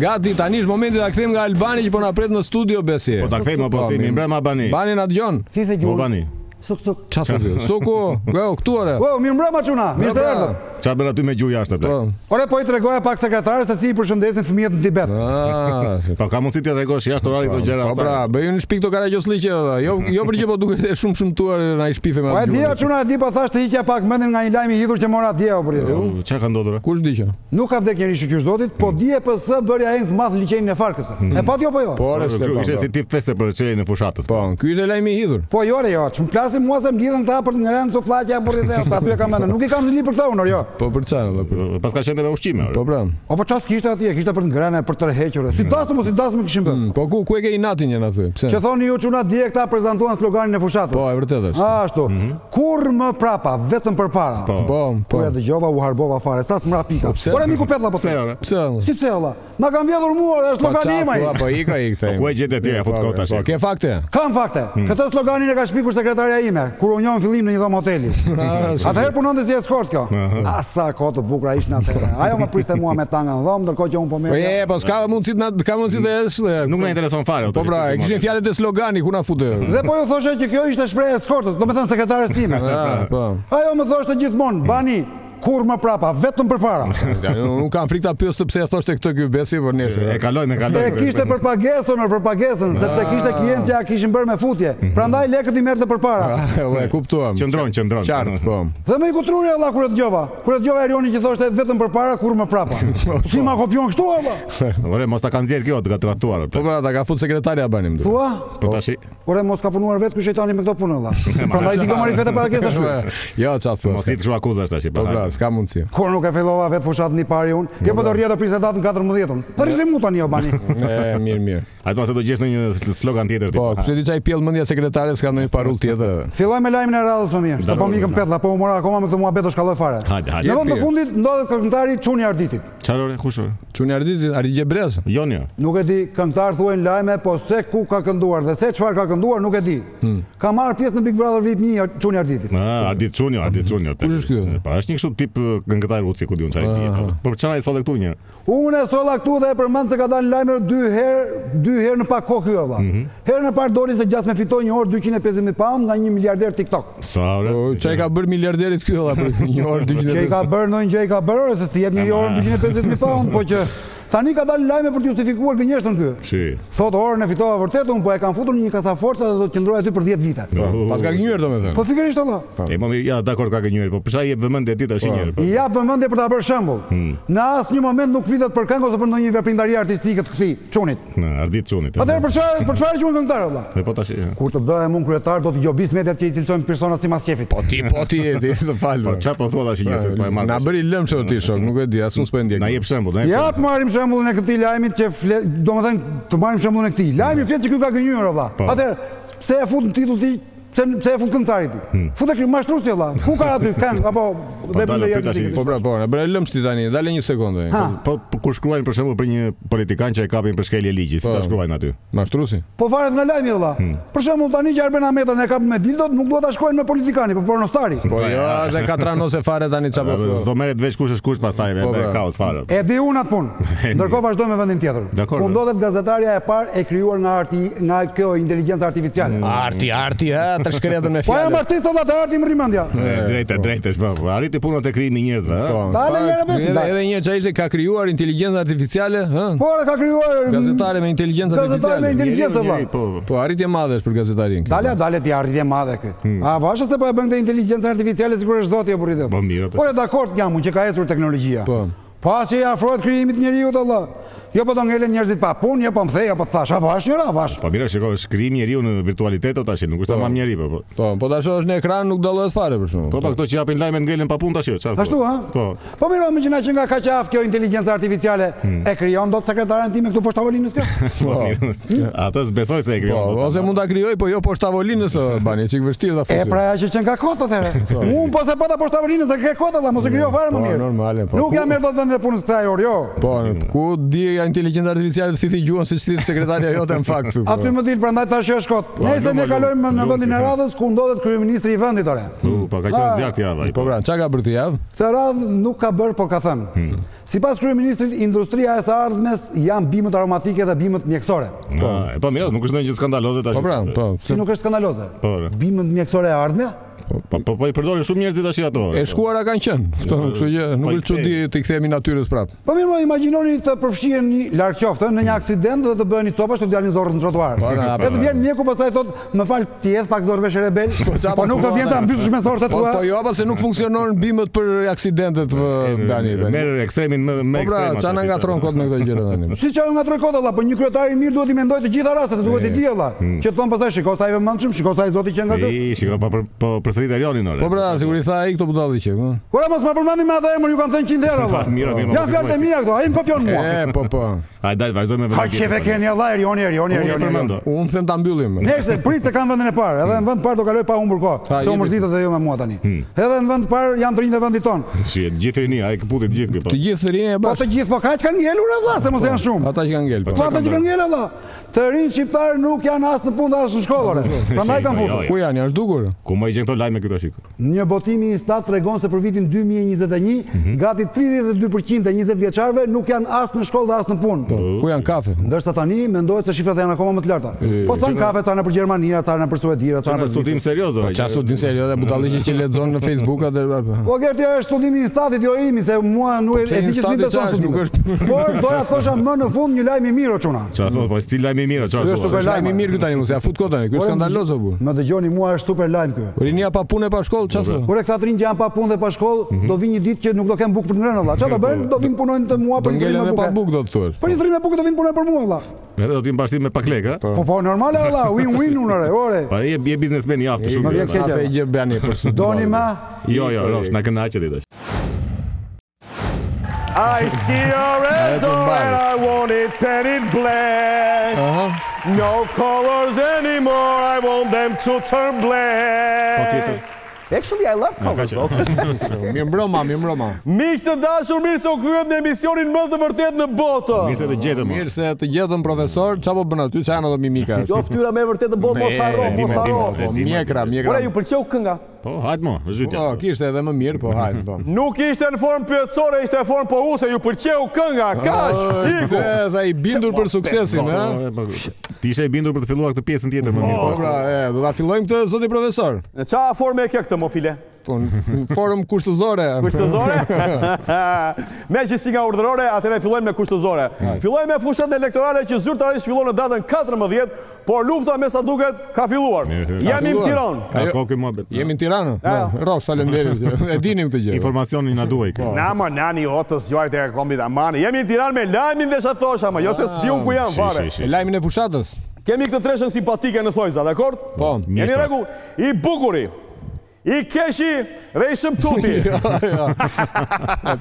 Speaker 3: Gati, tani është momenti ta kthejmë nga Albani që po na pret në studio Besi.
Speaker 2: Po ta kthejmë apo po, themi mirëmbrëma Albani.
Speaker 3: Bani na dëgjon.
Speaker 7: Fife
Speaker 2: gjurmë.
Speaker 7: Po
Speaker 2: Bani.
Speaker 7: Suk suk.
Speaker 3: Çfarë suk? Suku, go këtu ore.
Speaker 7: Po, mirëmbrëma çuna. Mirë se erdhët.
Speaker 2: Çfarë bën aty me gjuhë jashtë
Speaker 3: atë?
Speaker 2: Po.
Speaker 7: Ore po i tregoja pak sekretarës se si i përshëndesin fëmijët në Tibet.
Speaker 3: Ah,
Speaker 2: Po ka mundësi t'ia tregosh jashtë orarit të punës këto gjëra.
Speaker 3: Po pra, bëj unë shpik këto karagjozllëqe ata. Jo, jo për gjë po duket se shumë shëmtuar na i shpife me
Speaker 7: Po e
Speaker 3: atë.
Speaker 7: di
Speaker 3: gjuhë.
Speaker 7: çuna e di po thashë të hiqja pak mendin nga një lajm i hidhur që mora dje o bridi. O,
Speaker 2: Çfarë ka ndodhur? e?
Speaker 3: Kush di që?
Speaker 7: Nuk ka vdek njeri shyqyr zotit, po di e PS bëri aheng të madh te liqeni i Farkës. E patë jo po jo.
Speaker 3: Po, ore, Kështu Stepan,
Speaker 2: ishte po. si tip feste për çeljen e fushatës.
Speaker 3: Po, ky ishte lajmi i hidhur.
Speaker 7: Po jo re jo, ç'më plasi mua se mblidhen këta për të ngrënë sufllaqja burri dhe aty e kam mendjen. Nuk i kam zili për këta unë, or, jo.
Speaker 3: Po për çfarë edhe
Speaker 2: për? Paska qenë me ushqime.
Speaker 3: Po pra.
Speaker 7: O po çfarë kishte atje? Kishte për të ngrënë, për tërhequr. Si dasëm o si dasëm kishin bërë.
Speaker 3: Mm, po ku ku e ke inatin janë aty? Pse?
Speaker 7: Që thoni ju çuna dje këta prezantuan sloganin e fushatës.
Speaker 3: Po, e vërtetë është.
Speaker 7: Ashtu. Mhm. Kurrë më prapa, vetëm përpara.
Speaker 2: Po,
Speaker 3: po.
Speaker 7: Po
Speaker 3: sa
Speaker 7: e dëgjova, u harbova fare. Sa s'më ra pika.
Speaker 3: Po,
Speaker 7: Ore miku Petlla po se.
Speaker 3: Pse?
Speaker 7: Si pse Ma kanë vjedhur mua, është
Speaker 3: po
Speaker 7: slogani im ai.
Speaker 3: Po ika i kthej.
Speaker 2: Po ku e gjete ti apo po, kot
Speaker 3: tash
Speaker 2: Po
Speaker 3: ke fakte?
Speaker 7: Kam fakte. Hmm. Këtë sloganin e ka shpikur sekretarja ime kur u njohëm fillim në një dhomë hoteli. Ah, Atëherë punonte si eskort kjo. A sa ah, kohë të bukura ishin ato. Ajo më priste mua me tanga në dhomë, ndërkohë që un po
Speaker 3: më.
Speaker 7: Po
Speaker 3: e, po s'ka mundsi na ka mundsi të jesh.
Speaker 2: Nuk na intereson fare.
Speaker 3: Po pra, e
Speaker 2: kishim
Speaker 3: fjalën te slogani ku na fute.
Speaker 7: Dhe po ju thosha që kjo ishte shprehja e eskortës, domethënë sekretares time.
Speaker 3: Ah, po.
Speaker 7: Ajo më thoshte gjithmonë, Bani Kurrë më prapa, vetëm përpara.
Speaker 3: Unë kam frikë ta pyes se pse e thoshte këtë kjo Besi për nesër.
Speaker 2: E kaloj me kaloj.
Speaker 7: E kishte për pagesën, për pagesën, sepse ah. kishte klientë që ja kishin bërë me futje. Mhm. Prandaj lekët i merrte përpara.
Speaker 3: Ah, po e kuptuam.
Speaker 2: Qëndron, qëndron.
Speaker 3: Qartë, po.
Speaker 7: Dhe më iku truri valla kur e dëgjova. Kur e dëgjova Erionin që thoshte vetëm përpara, kurrë më prapa. Po. Si ma kopjon kështu valla?
Speaker 2: Ore, mos ia ka dhënë kjo, të ka tradhtuar.
Speaker 3: Po pra, ta ka fut sekretarja Bani.
Speaker 7: Thua?
Speaker 2: Po tash.
Speaker 7: Ore mos ka punuar vetë ky shejtani me këto punë valla. Prandaj ti do marrë vetë pagesën.
Speaker 3: Jo, ça thua.
Speaker 2: Mos i kshu akuza tash i bëra.
Speaker 3: Po pra, s'ka mundsi.
Speaker 7: Kur nuk e fillova vetë fushatën i pari un, ke po do rrija të prisja datën 14-ën. Po rrize mu tani o Bani.
Speaker 3: Ë mirë, mirë.
Speaker 2: Ai do të do gjesh ndonjë slogan tjetër ti.
Speaker 3: Po,
Speaker 2: pyete
Speaker 3: ti ça i pjell mendja sekretares ka ndonjë parullë tjetër.
Speaker 7: Fillojmë me lajmin e radhës më mirë. Se po miku Petlla, po u mora akoma me këtë muhabet do shkalloj fare.
Speaker 2: Hajde, hajde.
Speaker 7: Në vend të fundit ndodhet këngëtari Çuni i Arditit.
Speaker 2: Çfarë ore kush ore?
Speaker 3: Çuni i Arditit, Ardit
Speaker 2: Gjebresë. Jo jo.
Speaker 7: Nuk e di, këngëtar thonë në lajme, po se ku ka kënduar dhe se çfarë ka kënduar nuk e di. Hmm. Ka marrë pjesë në Big Brother VIP 1 Çuni i Arditit.
Speaker 2: Ah, Ardit Çuni, Ardit Çuni.
Speaker 3: Kush është ky?
Speaker 2: Pa, është një kështu tip këngëtaruci ku di unë çfarë di. Ah. Po për ça na e solle këtu një?
Speaker 7: Unë e solla këtu dhe e përmend se ka dalë në lajme dy herë, dy herë në pak kohë ky valla. Mhm. Herën e parë doli se gjasme fitoi në një orë 250 mijë pound nga një miliarder TikTok.
Speaker 2: Sa orë?
Speaker 3: Çka i ka bërë miliarderit ky edhe për një orë
Speaker 7: 200. Çka
Speaker 3: i
Speaker 7: ka bërë ndonjë gjë i ka bërë o se të jep një orë 250 mijë pound, po që tani ka dalë lajme për të justifikuar gënjeshtën ky.
Speaker 2: Si.
Speaker 7: Thotë orën e fitova vërtet un, po e kam futur në një kasafortë dhe do të qëndrojë aty për 10 vite.
Speaker 3: Po, pse ka gënjyer domethënë.
Speaker 7: Po pikërisht apo?
Speaker 2: Po. E mami, ja dakord ka gënjyer, po pse i jep vëmendje ti tash një herë? Po.
Speaker 7: I jap vëmendje për ta bërë shembull. Hmm. Në asnjë moment nuk flitet për këngë ose për ndonjë veprimtari artistike të këtij çunit.
Speaker 2: Në ardit çunit.
Speaker 7: Atëherë për çfarë për çfarë quhen këngëtar vëlla?
Speaker 2: Me po tash.
Speaker 7: Kur të bëhem unë kryetar do t'i gjobis mediat që i cilësojnë personat si mas qejfit.
Speaker 3: Po ti po ti e di të fal.
Speaker 2: Po çfarë po thua tash që se po e marr.
Speaker 3: Na bëre lëmsh ti shok, nuk e di, as unë s'po e ndjek.
Speaker 2: Na jep shembull, na jep.
Speaker 7: Ja të marrim shembullin e këtij lajmit që flet, domethënë të marrim shembullin e këtij. Lajmi flet që ky ka gënjyer vëlla.
Speaker 2: Po.
Speaker 7: Atëherë pse e fut në titull ti Pse pse e fut këngëtari ti? Hmm. Fut aty mashtrues ti vëlla. Ku ka aty këngë apo
Speaker 2: po,
Speaker 7: dhe
Speaker 2: bënë ja
Speaker 7: ti.
Speaker 3: Po pra po, na bëre lëmsh ti tani, dale një sekondë.
Speaker 2: Po, po kur shkruajnë për shembull për një politikan që e kapin për shkelje ligji, si ta po. shkruajnë aty?
Speaker 3: Mashtruesi.
Speaker 7: Po varet nga lajmi vëlla. Hmm. Për shembull tani që Arben Ahmetajn e kapën me dildot, nuk duhet ta shkruajnë më politikani, po pornostari.
Speaker 3: Po jo, edhe katranose fare tani ç'po.
Speaker 2: Do merret veç kush është kush pastaj,
Speaker 3: edhe
Speaker 2: kaos fare.
Speaker 7: E di unë atë punë. Ndërkohë vazhdojmë me vendin tjetër.
Speaker 2: Dakor.
Speaker 7: Ku ndodhet gazetarja e parë e krijuar nga arti, nga kjo inteligjenca artificiale?
Speaker 3: Arti, arti, ë, të shkretën me
Speaker 7: Po jam
Speaker 3: fjalë.
Speaker 7: artist vëlla te arti më rri mendja.
Speaker 2: E drejtë, e drejtë është, po. Arriti punën te krijimi i njerëzve, ë.
Speaker 3: Po.
Speaker 7: Dale njëherë besë,
Speaker 3: Edhe,
Speaker 7: dale.
Speaker 3: edhe një çfarë ishte ka krijuar inteligjenca artificiale, ë?
Speaker 7: Po ore ka krijuar mm,
Speaker 3: Gazetare me inteligjencë
Speaker 7: Gazetare me
Speaker 3: artificiale.
Speaker 7: inteligjencë Njeriu, vëlla.
Speaker 2: njeri, Po.
Speaker 3: Po arritje e madhe është për gazetarinë. kjo.
Speaker 7: Dale, dale ti arritje e madhe ky. Hmm. Avash se po e bën këtë inteligjencën artificiale sikur është zoti o burrë.
Speaker 2: Po mirë,
Speaker 7: po. Ore dakord jam unë që ka ecur teknologjia.
Speaker 3: Po.
Speaker 7: Pak a i afrohet krijimit të njeriut o vlla. Jo po do ngelen njerëzit pa punë, jo po më the, jo po të thash, apo është një rravash.
Speaker 2: Po mirë, shiko, është krijim njeriu në virtualitet o tash, nuk është tamam njeri po. Po,
Speaker 3: po, po tash është në ekran nuk dallohet fare për shkakun.
Speaker 2: Po po këto që japin lajmet ngelen pa punë tash, çfarë?
Speaker 7: Ashtu ha?
Speaker 2: Po.
Speaker 7: Po mirë, meqënëse qenka kaq e aftë kjo inteligjenca artificiale hmm. e krijon dot sekretaren time këtu poshtë tavolinës kë?
Speaker 2: Po. Hmm. Atë s'besoj se e krijon. Po,
Speaker 3: ose mund ta krijoj, po jo poshtë tavolinës, bani, çik vështirë ta fusi.
Speaker 7: E pra ajo që qenka kot atëherë. Po. Unë po s'e pata poshtë tavolinës, e ke kot vëlla, mos e krijo fare më mirë.
Speaker 3: Po, normale.
Speaker 7: Nuk ia merr dot vendin e punës kësaj ore, jo.
Speaker 3: Po, ku di ajo inteligjenca artificiale të thithi gjuhën siç thith sekretarja jote në fakt. Po.
Speaker 7: Aty më dil prandaj thashë është kot. Po, Nëse ne kalojmë në vendin e radhës ku ndodhet kryeministri i vendit ore.
Speaker 2: Po, po ka qenë zjarr këtë javë.
Speaker 3: Po, pra, çka ka bërë këtë javë?
Speaker 7: Këtë radhë nuk ka bërë, po ka thënë. Hmm. Sipas kryeministrit, industria e së ardhmes janë bimët aromatike dhe bimët mjekësore.
Speaker 2: Po, po mirë, nuk është ndonjë gjë skandaloze tash.
Speaker 3: Po, pra, po.
Speaker 7: Si nuk është skandaloze?
Speaker 2: Po.
Speaker 7: Bimët mjekësore e ardhmja?
Speaker 2: Po, po, po, po i përdorin shumë njerëzit tash ato.
Speaker 3: E shkuara kanë qenë. Kështu jo, që jo, nuk
Speaker 2: po
Speaker 3: është çudi të t'i kthehemi natyrës prap.
Speaker 7: Po mirë, po, imagjinoni të përfshiheni larg qoftë në një aksident dhe të bëheni copash të dalin zorrët në trotuar.
Speaker 3: Po,
Speaker 7: edhe vjen mjeku pastaj thot, "Më fal, t'i hedh pak zorrëve rebel." Po,
Speaker 3: po
Speaker 7: nuk
Speaker 3: të
Speaker 7: vjen ta mbysësh me
Speaker 3: zorrët
Speaker 7: tua.
Speaker 3: Po jo, apo se nuk funksionojnë bimët për aksidentet tani.
Speaker 2: Merr ekstremin më më ekstrem.
Speaker 3: Po pra,
Speaker 2: ça
Speaker 3: na ngatërron kot me këto gjëra tani.
Speaker 7: Si ça na ngatërron kot vëlla, po një kryetar i mirë duhet t'i mendojë të gjitha rastet, duhet t'i dijë vëlla. Hmm. Që të thonë pastaj shiko sa i vëmendshëm, shiko sa i zoti
Speaker 2: qenka Shiko po për, po përsërit Erionin ore.
Speaker 3: Po pra, siç i tha ai këto budallëqe, po.
Speaker 7: Ore mos ma përmendni me atë emër, ju kam thënë 100 herë valla.
Speaker 2: Mirë, mirë, mos
Speaker 7: Janë
Speaker 2: e
Speaker 7: fjalët e
Speaker 2: thuaj.
Speaker 7: mia këto, ai më kopjon mua.
Speaker 3: E, po, po.
Speaker 2: Hajde, hajt, vazhdojmë me
Speaker 7: Ha
Speaker 2: vendin
Speaker 7: qejfe
Speaker 2: tjetër.
Speaker 7: keni valla Erioni, Erioni,
Speaker 2: Unë e
Speaker 7: Erioni.
Speaker 2: përmenda.
Speaker 3: Unë them ta mbyllim.
Speaker 7: Nejse, prit se kanë vendin e parë, edhe në vend të parë do kaloj pa humbur kohë.
Speaker 3: Ta,
Speaker 7: Se u
Speaker 3: jemi-
Speaker 7: mërzitët dhe jo me mua tani. Edhe në vend të parë janë të rinjtë e vendit tonë.
Speaker 2: Si, e gjithë rinia, ai këputi të gjithë ky po.
Speaker 3: Të gjithë rinë e
Speaker 7: Po
Speaker 3: bashkë.
Speaker 7: të gjithë po kaq kanë ngelur o vlla, se mos janë shumë.
Speaker 3: Ata që kanë ngel, po.
Speaker 7: Po ata që kanë ngelur valla. Të rinjtë shqiptarë nuk janë as në punë dhe as në shkollë ore. Prandaj kanë futur.
Speaker 3: Ku janë, janë zhdukur?
Speaker 2: Ku më i gjen këto lajme ky tashi?
Speaker 7: Një botim i Instat tregon se për vitin dy
Speaker 2: mijë e njëzet e një,
Speaker 7: gati tridhjetë e dy për qind e njëzet vjeçarëve nuk janë as në shkollë dhe as në punë.
Speaker 3: Po, ku janë, në kafe?
Speaker 7: Ndërsa tani mendohet se shifrat janë akoma më të larta. Po ca në kafe, ca nëpër Gjermani, ca nëpër Suedi, ca
Speaker 2: nëpër
Speaker 7: Zvicër. Çfarë
Speaker 2: studim serioz ore?
Speaker 3: Çfarë studim serioz e budallëqe që lexon në Facebook atë?
Speaker 7: Po Gerti është studimi i Instatit jo imi se mua nuk e di
Speaker 3: ç'është
Speaker 7: s'beson
Speaker 3: studimi.
Speaker 7: Por doja thosha më në fund një lajm i mirë o çuna.
Speaker 2: Çfarë thotë? Po si lajm i mirë, çfarë
Speaker 7: thotë? Është super lajm i
Speaker 3: mirë ky tani, mos ja fut kot tani. Ky është skandaloz apo?
Speaker 7: Më dëgjoni mua është super lajm ky.
Speaker 3: Rinia pa punë e pa shkollë, çfarë
Speaker 7: thotë? Ore këta të rinjtë janë pa punë dhe pa shkollë,
Speaker 3: mhm.
Speaker 7: do vinë një ditë që nuk do kenë bukë për të ngrënë valla. Çfarë do bëjnë? Do vinë punojnë te mua për një thërrime
Speaker 3: bukë. Pa
Speaker 7: bukë
Speaker 3: do të thuash.
Speaker 7: Për një thërrime bukë do vinë punojnë për mua valla.
Speaker 2: Edhe do t'i mbash ti me pak lekë, po.
Speaker 7: po po normale valla, win win unë ore,
Speaker 2: ore. Po je je biznesmen i aftë shumë.
Speaker 7: Më vjen keq.
Speaker 3: Atë gjë bëni për së.
Speaker 7: Doni më?
Speaker 2: Jo, jo, rrofsh, na kënaqe ti tash.
Speaker 1: I see a red door and I want it painted black No colors anymore, I want them to turn black Actually, I love colors
Speaker 3: Mirëmbrëma, mirëmbrëma
Speaker 1: Miq të dashur, mirë se u kthyet në emisionin më të vërtetë në botë
Speaker 2: Mirë se të gjetëm
Speaker 3: Mirë se të gjetëm, profesor, ça po bën aty, ça janë ato mimika
Speaker 1: Jo, ftyra më e vërtetë në botë, mos harro, mos harro
Speaker 3: Mjekra, mjekra
Speaker 1: Ore, ju pëlqeu kënga
Speaker 2: Po, hajt mo,
Speaker 3: shtyhej.
Speaker 2: Po,
Speaker 3: kishte edhe më mirë, po hajt, po.
Speaker 1: Nuk ishte në formë pyetësore, ishte në formë pohuse, ju pëlqeu kënga, kaq, iku.
Speaker 3: Po, sa i bindur për suksesin, ha?
Speaker 2: Po, po, po. Ti ishe i bindur për të filluar këtë pjesën tjetër më mirë.
Speaker 3: Po, pra, e, do ta fillojmë këtë zoti profesor.
Speaker 1: Në ça formë e ke këtë mo Fole?
Speaker 3: Po, në formë kushtëzore.
Speaker 1: Kushtëzore? meqë s'di nga urdhërore, atëherë fillojmë me kushtëzore. Fillojmë me fushatën elektorale që zyrtarisht fillon në datën 14, Por lufta me sa duket ka filluar. Jemi në Tiranë.
Speaker 2: Kaq koha i mbet.
Speaker 3: Jemi në Tiranë. Rrofsh, faleminderit. E dinim këtë gjë.
Speaker 2: Informacioni na duhej. Po.
Speaker 1: Na mo tani o të zgjuar të kombit aman. Jemi në Tiranë me lajmin dhe çfarë thosha më, jo se ah,
Speaker 2: s'di
Speaker 1: un
Speaker 2: ku
Speaker 3: jam
Speaker 2: fare.
Speaker 3: Lajmin e fushatës.
Speaker 1: Kemi këtë treshën simpatike në thonjëza, dakord?
Speaker 3: Po.
Speaker 1: I
Speaker 2: miri,
Speaker 1: i ligu i bukuri. I keqi dhe i shëmtuari.
Speaker 3: Jo, jo.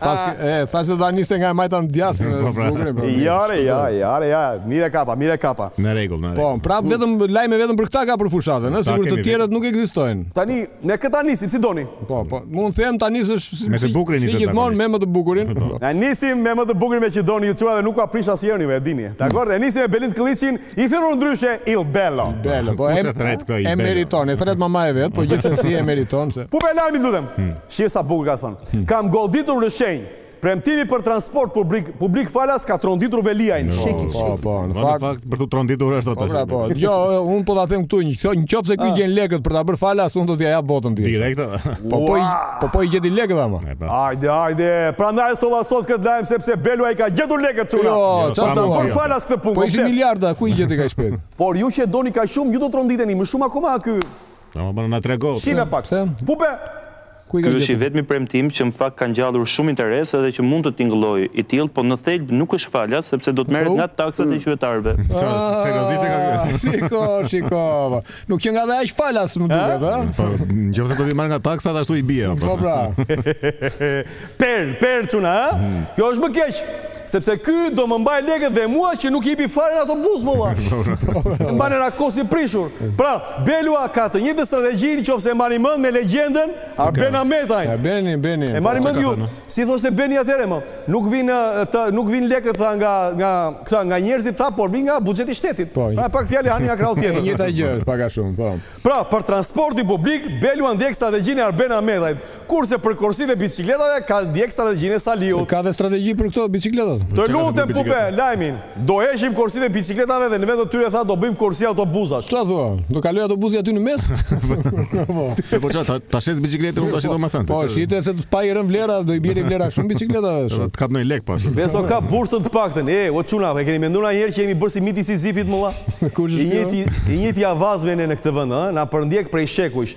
Speaker 3: Po se thashë se tani ishte nga e majta në djathtë. Po,
Speaker 2: pra.
Speaker 3: Po,
Speaker 1: jo, re, jo, jo, re, jo. Mirë e kapa, mirë e kapa.
Speaker 2: Në rregull, në
Speaker 3: po,
Speaker 2: rregull.
Speaker 3: Po, pra vetëm lajme vetëm për këta ka për fushatën, ëh, sikur të tjerët nuk ekzistojnë.
Speaker 1: Tani ne këta nisim si doni.
Speaker 3: Po, po. Mund të them tani se si
Speaker 2: me të bukurin
Speaker 3: nisim.
Speaker 2: Si
Speaker 3: gjithmonë me më të bukurin. Po.
Speaker 1: Ne nisim me më të bukurin meqë doni ju çuna dhe nuk ja prish asnjërit, e dini. Dakord, e nisim me Belind Këlliçin. I thirrur ndryshe Il Bello.
Speaker 3: Il Bello,
Speaker 2: po
Speaker 3: e,
Speaker 2: e
Speaker 3: meriton, e thret mama e vet, po gjithsesi e meriton se.
Speaker 1: Pupa lajmin të lutem. Hmm. Shihe sa bukur ka thënë. Hmm. Kam golditur në shenjë. Premtimi për transport publik, publik falas ka tronditur Veliajn.
Speaker 3: Po,
Speaker 1: shikit,
Speaker 3: po, shikit.
Speaker 2: Po, po, në
Speaker 3: fakt,
Speaker 2: për të tronditur është atë.
Speaker 3: Po, po. Jo, un po ta them këtu në qoftë se ky ah. gjen lekët për ta bërë falas, un do t'ia jap votën atij.
Speaker 2: Direkt.
Speaker 3: Po po, po po i gjeti lekët ama.
Speaker 1: Hajde, hajde, prandaj e solla sot këtë lajm sepse Belua i ka gjetur lekët çuna.
Speaker 3: Jo,
Speaker 2: jo
Speaker 3: ça
Speaker 1: do
Speaker 2: bëjë
Speaker 1: falas këtë punë.
Speaker 3: Po ishin miliarda, ku i gjeti kaq shpejt.
Speaker 1: Por ju që doni kaq shumë, ju do tronditeni, më shumë akoma aky.
Speaker 2: Në më bërë në
Speaker 1: tre gotë. Shihe pak,
Speaker 3: se?
Speaker 1: Pupe!
Speaker 3: Ku i ka gjetur?
Speaker 8: Ky është i vetmi premtim që në fakt ka ngjallur shumë interes edhe që mund të tingëllojë i tillë, po në thelb nuk është falas, sepse do të merret nga taksat e qytetarëve.
Speaker 2: Ça, seriozisht e ka...
Speaker 3: Shiko, shiko, Nuk qenka dhe aq falas më duket, ha?
Speaker 2: Po, nëse do t'i marrë nga taksat ashtu i bie.
Speaker 3: Po pra.
Speaker 1: prit, prit çuna, ha? Hmm. Kjo është më keq. Sepse ky do më mbajë lekët dhe mua që nuk i hipi fare autobusit më vlla. Mban erë kos i prishur. Pra, Belua ka të njëjtën strategji nëse e mbani mend me legjendën Arben Ahmetajn.
Speaker 3: E Beni, Beni.
Speaker 1: E mbani mend ju. Si thoshte Beni atëherë më, nuk vijnë të nuk vijnë lekët tha nga nga këta nga njerëzit tha, por vijnë nga buxheti i shtetit.
Speaker 3: Po.
Speaker 1: Pra me pak fjalë hani nga
Speaker 3: krahu
Speaker 1: tjetër.
Speaker 3: E njëjta gjë është pak a shumë, po.
Speaker 1: Pra, për transportin publik, Belua ndjek strategjinë e Arben Ahmetajt, kurse për korsitë e biçikletave ka ndjek strategjinë e Saliut.
Speaker 3: Ka dhe strategji për këto biçikletat.
Speaker 1: Të lutem pupe lajmin. Do heqim korsitë e biçikletave dhe në vend të tyre tha do bëjmë korsi autobuzash.
Speaker 3: Çfarë thua? Do kalojë autobuzi aty në mes?
Speaker 2: Po po çfarë? Ta shes biçikletën unë tash domethënë.
Speaker 3: Po shite se të pa i rën vlera, do i bjerë vlera shumë biçikletave.
Speaker 2: Të kap ndonjë lek pas.
Speaker 1: Beso ka bursën të paktën. E, o çuna, e keni menduar ndonjëherë që jemi bërë si miti i Sizifit më
Speaker 3: vlla?
Speaker 1: I njëjti, i njëjti avaz me ne në këtë vend, ëh, na përndjek prej shekujsh.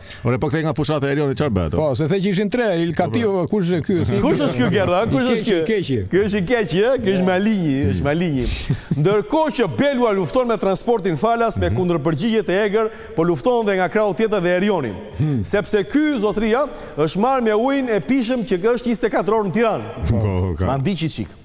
Speaker 2: Ore po kthej nga fushata e Erionit çfarë bëhet?
Speaker 3: Po, se the që ishin tre, Il Cattivo, po, po. kush është ky? Si
Speaker 1: kush është ky Gerda? Kush është ky?
Speaker 3: Keqi.
Speaker 1: Ky është i keqi, ë, ky është Malinji, është Malinji. Ndërkohë që Belua lufton me transportin falas me mhm. kundërpërgjigje të egër, po lufton dhe nga krahu tjetër dhe Erioni. Hmm. Sepse ky zotria është marrë me ujin e pishëm që është 24 orë në Tiranë.
Speaker 2: Po, po, po.
Speaker 1: Ma ndiq një çik.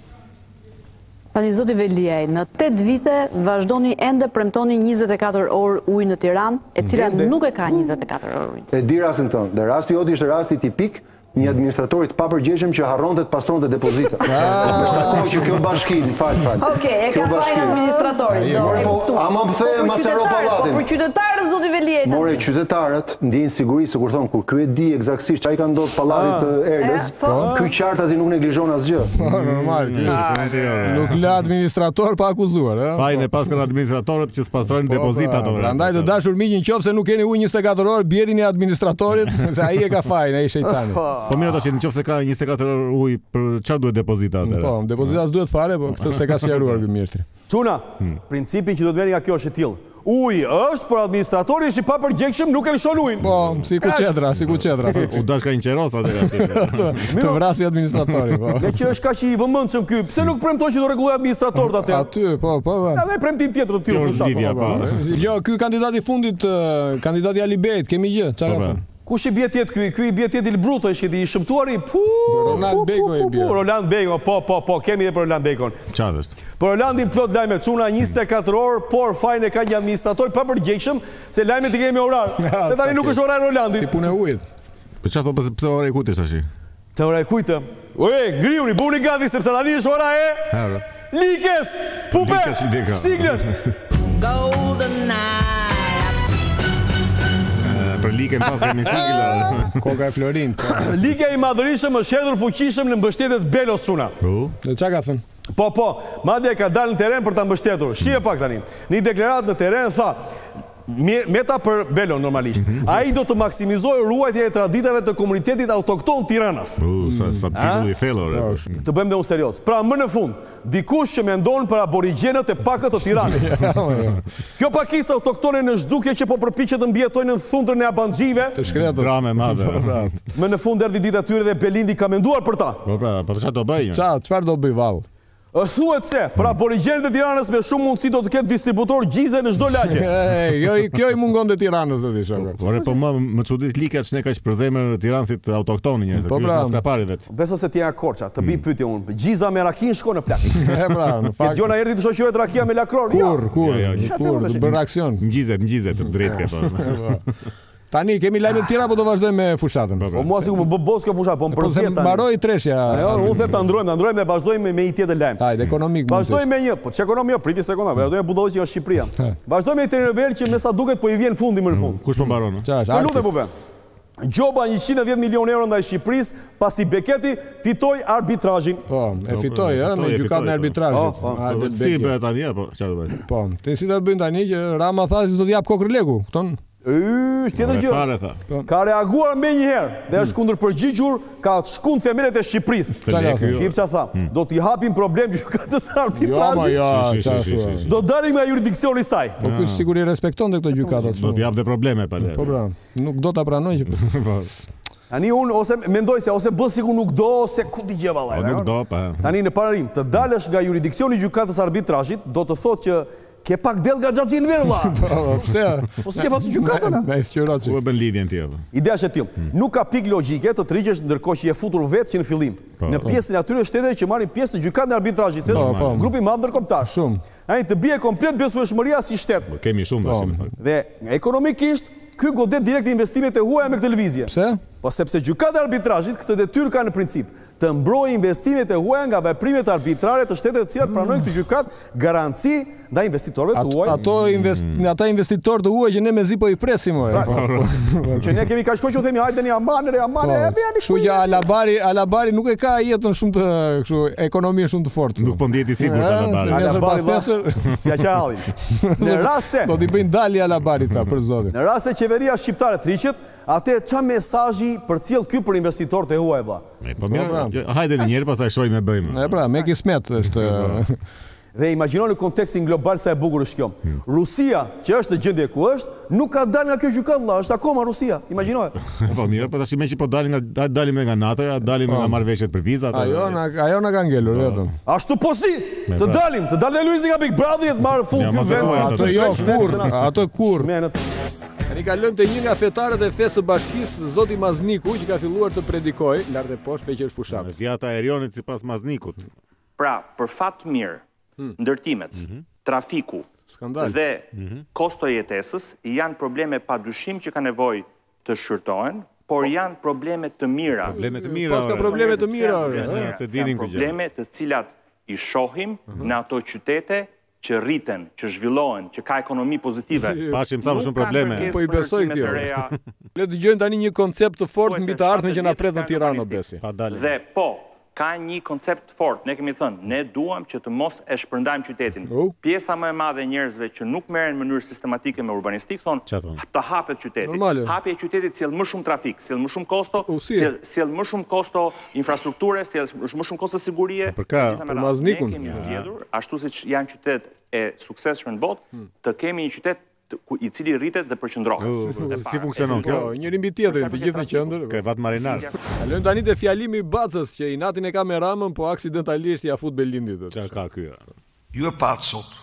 Speaker 9: Tani zoti Veliaj, në tetë vite vazhdoni ende premtoni 24 orë ujë në Tiranë, e cila nuk e ka 24 orë ujë.
Speaker 10: E di rastin tënd, dhe rasti yt ishte rasti tipik i një administratori të papërgjegjshëm që harronte të pastronte depozitën. Për sa kohë që kjo bashki, më fal, fal.
Speaker 9: Okej, e ka fajin administratori.
Speaker 10: More po, ama më
Speaker 9: kthe
Speaker 10: ma
Speaker 9: sqaro
Speaker 10: pallatin.
Speaker 9: Po për qytetarët zoti Veliaj.
Speaker 10: More qytetarët, ndjejnë siguri se thonë kur ky e di eksaktësisht ça i ka ndodhur pallatit të ah.
Speaker 9: Erlës, eh, po. po.
Speaker 10: ky qartazi nuk neglizhon asgjë.
Speaker 3: Po, normal, ky është Nuk la administrator pa akuzuar, ëh. Eh?
Speaker 2: Fajin e paskën administratorët që s'pastrojnë pra,
Speaker 3: depozitat
Speaker 2: apo.
Speaker 3: Prandaj të dashur miq, nëse nuk keni ujë 24 orë, bjerini administratorit, se ai e ka fajin, ai shejtani.
Speaker 2: Po mirë tash, nëse ka 24 orë ujë, për çfarë duhet depozita atëherë?
Speaker 3: Po, depozita s'duhet fare, po këtë s'e ka sqaruar ky mjeshtri.
Speaker 1: Çuna, principi që duhet të merrni nga kjo është i tillë, Uji është, por administratori është i papërgjegjshëm, nuk e lëshon ujin.
Speaker 3: Po, si kuçedra, si kuçedra.
Speaker 2: U dash ka një qeros atë aty.
Speaker 3: Të vrasi administratori, po.
Speaker 1: Meqë është kaq i vëmendshëm ky, pse nuk premton që do rregulloj administratorët aty?
Speaker 3: Aty, po, po. po.
Speaker 1: Edhe premtim tjetër të tillë.
Speaker 3: Jo, ky kandidati i fundit, kandidati i Alibejt, kemi gjë, çfarë?
Speaker 1: Kush i bie të jetë ky, ky i bie të jetë il brutto ishte i shëmtuari, puuuu,
Speaker 3: Roland
Speaker 1: Bego
Speaker 3: i bie.
Speaker 1: Roland Bego, po, po, po, kemi dhe për Roland Begon.
Speaker 2: Qartë është.
Speaker 1: Për Rolandin plot lajme, çuna 24 orë, por fajin e ka një administrator i papërgjegjshëm, se lajmet i kemi me orar. Dhe tani nuk është ora
Speaker 3: e
Speaker 1: Rolandit.
Speaker 3: Si punë e ujit.
Speaker 2: Po çfarë thotë pse ora e kujt është tash?
Speaker 1: Te ora e kujt është? Ore, ngriuni, bëhuni gati sepse tani është ora e
Speaker 2: Herë.
Speaker 1: Likes! Pupe!
Speaker 2: Likes i deka.
Speaker 1: Siglën!
Speaker 2: Për liken pas kemi sigla.
Speaker 3: Koka e Florin.
Speaker 1: Lika i madhërishëm është hedhur fuqishëm në mbështetje të
Speaker 2: Belos
Speaker 3: çuna. Ça ka thënë?
Speaker 1: Po, po, madje ka dalë në terren për ta mbështetur. Shihe pak tani. Në një deklaratë në terren tha, Meta për Belon normalisht. Mhm, mhm. Ai do të maksimizojë ruajtjen e traditave të komunitetit autokton tiranas.
Speaker 2: Uh, sa sa titull i thellë ore.
Speaker 1: Të bëhem dhe unë serioz. Pra më në fund, dikush që mendon për aborigjenët e pakët të Tiranës. Kjo pakicë autoktone në zhdukje që po përpiqet të mbijetojë në thundrën e jabanxhive.
Speaker 3: Të shkretët
Speaker 2: dramë e madhe. Po, pra.
Speaker 1: Më në fund erdhi dita e tyre dhe Belindi ka menduar për ta.
Speaker 2: Po pra, po çfarë do bëj?
Speaker 3: Ça, çfarë do bëj vallë?
Speaker 1: Thuhet se, për aborigjenët e Tiranës me shumë mundësi do të ketë distributor gjize në çdo lagje.
Speaker 3: Kjo i kjo i mungonte Tiranës o shoku.
Speaker 2: Ore po më më çudit Lika çne kaq për zemër tiranasit autoktonë njerëz.
Speaker 3: Po pra,
Speaker 2: nga Skrapari
Speaker 1: vetë. Meqenëse ti je Korça, të bëj mm. pyetje unë. Gjiza me rakin shkon o plak.
Speaker 3: E pra, në fakt.
Speaker 1: E jona erdhi të shoqërohet rakia me lakror.
Speaker 3: Kur, kur, kur, të bën aksion.
Speaker 2: Ngjizet, ngjizet drejt këto.
Speaker 3: Tani kemi lajme të tjera apo do vazhdojmë me fushatën?
Speaker 1: Po, po, po mua sikur m'u bë boze kjo fushatë,
Speaker 3: po më
Speaker 1: përzihet tani.
Speaker 3: Po mbaroi treshja.
Speaker 1: Jo, unë them ta ndrojmë, ta ndrojmë e vazhdojmë me një tjetër lajm.
Speaker 3: Hajde, ekonomik.
Speaker 1: Vazhdojmë me një, po ç'ekonomi jo, prit një sekondë, po vazhdojmë budallëqe nga Shqipëria. Vazhdojmë me një thriller që me sa duket po i vjen fundi më në fund.
Speaker 2: Kush po mbaron?
Speaker 3: Ç'është?
Speaker 1: Po lutem po bën. Gjoba 110 milionë euro ndaj Shqipërisë, pasi Beketi fitoi arbitrazhin.
Speaker 3: Po, e fitoi, ëh, në gjykatën e arbitrazhit.
Speaker 1: Po, po.
Speaker 2: Si bëhet tani apo çfarë bëhet?
Speaker 3: Po, ti si do të bëjnë tani që Rama tha se s'do të jap kokërr leku, kupton?
Speaker 1: Yyyy, s'tjetër gjë.
Speaker 2: Fare tha.
Speaker 1: Ka reaguar menjëherë dhe është kundërpërgjigjur, ka shkund themelet e Shqipërisë.
Speaker 2: Çka
Speaker 3: ka
Speaker 2: thënë?
Speaker 1: Shif ça tha. Do t'i hapim problem gjykatës arbitrazhi.
Speaker 3: Jo, ma jo,
Speaker 2: ça
Speaker 3: thua.
Speaker 1: Do dalim nga juridiksioni i saj.
Speaker 3: Po ky sikur i respekton dhe këto gjykatat.
Speaker 2: Do t'i hapë dhe probleme pa le.
Speaker 3: Po pra, nuk do ta pranoj që.
Speaker 2: Po.
Speaker 1: Tani unë ose mendoj se ose bën sikur nuk do ose s'kupton gjë vallaj.
Speaker 2: Po nuk do pa.
Speaker 1: Tani në parim, të dalësh nga juridiksioni i gjykatës së arbitrazhit do të thotë që Ke pak del nga xhaxhi Elvir
Speaker 3: vlla. Pse?
Speaker 1: Po s'ke fasur gjykatën. Na
Speaker 3: e sqaro çik.
Speaker 2: Ku e bën lidhjen ti apo?
Speaker 1: Ideja është e tillë. Hmm. Nuk ka pikë logjike të tërhiqesh ndërkohë që je futur vetë që në fillim.
Speaker 2: Po,
Speaker 1: në po. pjesën e atyre shteteve që marrin pjesë në gjykatën e arbitrazhit, thënë
Speaker 3: po,
Speaker 1: grupi i madh ndërkombëtar.
Speaker 3: Shumë.
Speaker 1: Aty të bie komplet besueshmëria si shtet.
Speaker 2: Kemi shumë tash në fakt.
Speaker 1: Dhe ekonomikisht ky godet direkt investimet e huaja me këtë lëvizje.
Speaker 3: Pse?
Speaker 1: Po sepse gjykata e arbitrazhit këtë detyrë ka në princip. të mbrojë investimet e huaja nga veprimet arbitrare të shteteve të cilat pranojnë këtë gjykatë garanci ndaj investitorëve të huaj.
Speaker 3: Ato nga ata investitorë të huaj që ne mezi po i presim ore. Pra, po, po, po.
Speaker 1: Që ne kemi kaq kohë që themi hajde ore amane, ore amane, e vjen
Speaker 3: kështu. Kështu që Alabari, Alabari nuk e ka jetën shumë të kështu, ekonominë shumë të fortë.
Speaker 2: Nuk po
Speaker 3: ndihet
Speaker 2: i sigurt
Speaker 3: Alabari.
Speaker 1: Alabari
Speaker 3: pas
Speaker 1: si ja qëlloi. Në rast se
Speaker 3: do t'i bëjnë dalje Alabarit ta për zotin.
Speaker 1: Në rast se qeveria shqiptare tërhiqet, Atëherë ça mesazhi përcjell ky për investitorët e huaj vlla?
Speaker 2: E po mirë, hajde edhe një herë pastaj shohim e bëjmë.
Speaker 3: E pra, me kismet është.
Speaker 1: Dhe imagjinoni kontekstin global sa e bukur është kjo. Rusia, që është në gjendje ku është, nuk ka dalë nga kjo gjykatë vlla, është akoma Rusia, imagjinoje.
Speaker 2: Po mirë, po tash meqë po dalim nga hajt të dalim edhe nga NATO-ja, dalim nga po. marrëveshjet për vizat.
Speaker 3: Ajo na ajo na ka ngelur po. vetëm.
Speaker 1: Ashtu po si? Të
Speaker 2: pra.
Speaker 1: dalim, të dalë Luizi nga Big Brother të marrë fund ky vend.
Speaker 2: Ato
Speaker 3: jo kurrë, ato
Speaker 1: kurrë.
Speaker 3: Tani kalojmë te një nga fetarët e fesë së bashkisë, zoti Mazniku, që ka filluar të predikojë, lart e poshtë, meqë është fushatë.
Speaker 2: Dhiata e Erionit sipas Maznikut.
Speaker 11: Pra, për fat të mirë, ndërtimet, trafiku dhe kosto e jetesës janë probleme padyshim që kanë nevojë të shqyrtohen, por janë probleme të mira.
Speaker 2: Probleme të mira, ore.
Speaker 3: Paska probleme të mira, ore.
Speaker 11: Probleme të cilat i shohim në ato qytete që rriten, që zhvillohen, që ka ekonomi pozitive, nuk
Speaker 2: ka
Speaker 11: kërkesë për
Speaker 3: ndërtime
Speaker 11: të reja.
Speaker 3: Le të dëgjojmë tani një koncept të fortë mbi të ardhmen që na pret në Tiranë o Besi.
Speaker 11: Dhe po, ka një koncept të fortë, ne kemi thënë, ne duam që të mos e shpërndajmë qytetin. Pjesa më e madhe e njerëzve që nuk merren në mënyrë sistematike me urbanistikë thonë, të hapet qyteti. Hapja e qytetit sjell më shumë trafik, sjell më shumë kosto, sjell më shumë kosto infrastrukture, sjell më shumë kosto sigurie,
Speaker 2: e me
Speaker 11: radhë me radhë, ne kemi zgjedhur, ashtu siç janë qytetet e suksesshme në botë, të kemi një qytet i cili rritet dhe përqendrohet.
Speaker 2: Si funksionon kjo?
Speaker 3: Njëri mbi tjetrin, të gjithë në qendër.
Speaker 2: Krevat marinar.
Speaker 3: Kalojmë tani te fjalimi i Bacës, që inatin e ka me Ramën, po aksidentalisht ia fut Belindit.
Speaker 2: Çfarë ka ky?
Speaker 12: Ju e patë sot?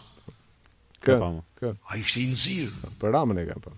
Speaker 3: Kë? Kë?
Speaker 12: Ai ishte i nxirë.
Speaker 3: Për Ramën e ka, po.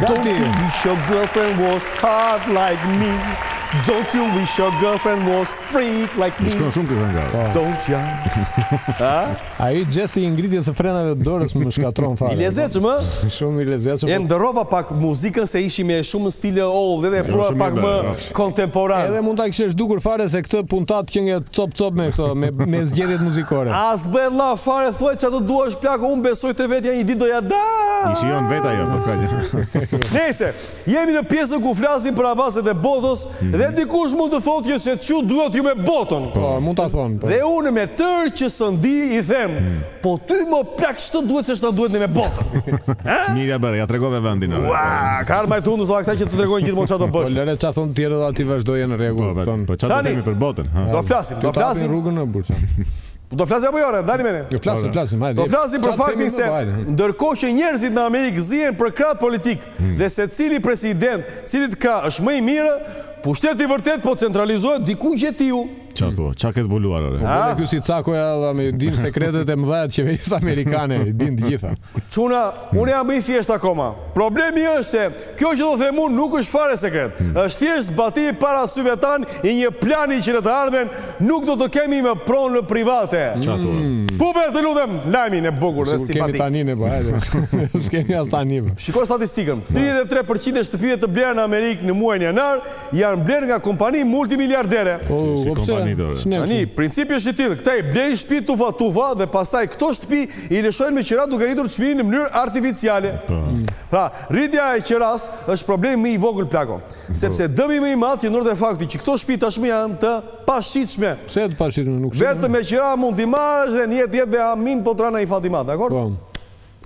Speaker 1: Don't you wish your girlfriend was hot like me Don't you wish your girlfriend was freak like me
Speaker 2: Shkon shumë kjo kënga po.
Speaker 1: Don't you
Speaker 3: Ai gjesti i ngritjes së frenave të dorës më shkatron fare
Speaker 1: I lezetshëm, ë
Speaker 3: Shumë i lezetshëm
Speaker 1: E ndërrova pak muzikën se ishi me shumë stile old Edhe e
Speaker 2: prura
Speaker 1: pak më kontemporan.
Speaker 3: Edhe mund ta kishe zhdukur fare se këtë puntatë që na e cop cop me këto me me zgjedhjet muzikore.
Speaker 1: As bëhet llaf fare thuaj ça të duash plako un besoj te vetja një ditë do ja dal.
Speaker 2: I shijon vet ajo po ska gjë.
Speaker 1: Nëse jemi në pjesën ku flasim për avazet e botës mhm. dhe dikush mund të thotë që se çu duhet ju me botën.
Speaker 3: Po mund ta thonë. Po.
Speaker 1: Dhe unë me tërë që së ndi i them mhm. Po ty more plak ç'të duhet se ç'na duhet ne me botën.
Speaker 2: Mirë ja bëre, ja tregove vendin ore.
Speaker 1: Ua, ka ardhur më tundës valla këta që të tregojnë gjithmonë ç'a do bësh.
Speaker 3: Po lëre ç'a thon tjerët aty vazhdoje në rregull.
Speaker 2: Po, po ç'a do themi për botën, ha.
Speaker 1: Do flasim, do
Speaker 3: flasim. rrugën në bursa.
Speaker 1: Po do flasim apo jo, dal me ne.
Speaker 3: Do flasim, flasim, hajde.
Speaker 1: Do flasim për faktin se ndërkohë që njerëzit në Amerikë zihen për krah politik hmm. dhe se cili president, cili krah është më i mirë, pushteti i vërtetë po centralizohet diku gjetiu.
Speaker 2: Ça thua? Ça ke zbuluar ore?
Speaker 3: Po bëre ky si Cakoja dhe me di sekretet e mëdha të qeverisë amerikane, i di të gjitha.
Speaker 1: Çuna, unë jam më i thjeshtë akoma. Problemi është se kjo që do them unë nuk është fare sekret. Hmm. Është thjesht zbatim para syve tan i një plani që në të ardhmen nuk do të kemi më pronë private.
Speaker 2: Ça thua?
Speaker 1: Hmm. Po be, të lutem, lajm i bukur dhe
Speaker 3: simpatik. Kemi tani ne po, hajde. S'kemi as tani.
Speaker 1: Shiko statistikën. 33% e shtëpive të blera në Amerikë në muajin janar janë blerë nga kompani multimiliardere.
Speaker 3: Po, po pse?
Speaker 1: Ani, principi është i tillë, këta i blejnë shtëpi tufa tufa dhe pastaj këto shtëpi i lëshojnë me qira duke rritur çmimin në mënyrë artificiale. Po. Pra, rritja e qiras është problemi më i vogël plako, po. sepse dëmi më i madh qëndron te fakti që këto shtëpi tashmë janë të pashitshme.
Speaker 3: Pse të pashitshme nuk shkon?
Speaker 1: Vetëm me qira mund t'i marrësh dhe në jetë të jetëve dhe amin po trana i Fatimat, dakord?
Speaker 3: Po.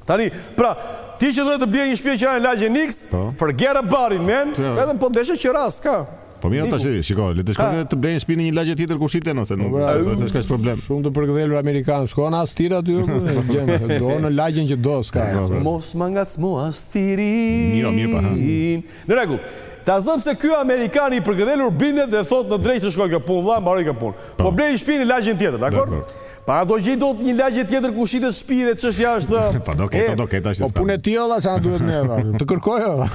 Speaker 1: Tani, pra, ti që do të blesh një shpi që janë në lagjen X,
Speaker 2: po.
Speaker 1: forget about it, man. Vetëm po të deshe qëra, s'ka.
Speaker 2: Po mirë atëherë shiko, le të shkojnë të blejnë shpi në një lagje tjetër ku shiten ose nuk ka po, pra, as problem.
Speaker 3: Shumë të përkëdhelur amerikanët, shkon as tira aty, gjen, do në lagjen që do s'ka. Po, po.
Speaker 1: Mos më ngacmo as tiri.
Speaker 2: Mirë, mirë pa.
Speaker 1: Në rregull. Ta zëm se ky amerikan i përkëdhelur bindet dhe thot në dreq të shkojë kjo punë, vëlla, mbaroi kjo punë. Po blej shpi në lagjen tjetër,
Speaker 2: dakord?
Speaker 1: Pa do gjej dot një lagje tjetër ku shitet shtëpi dhe çështja është
Speaker 2: Pa do ketë, do ketë ashtu.
Speaker 3: Po punë e tij vlla ça na duhet ne vlla. Të kërkojë vlla.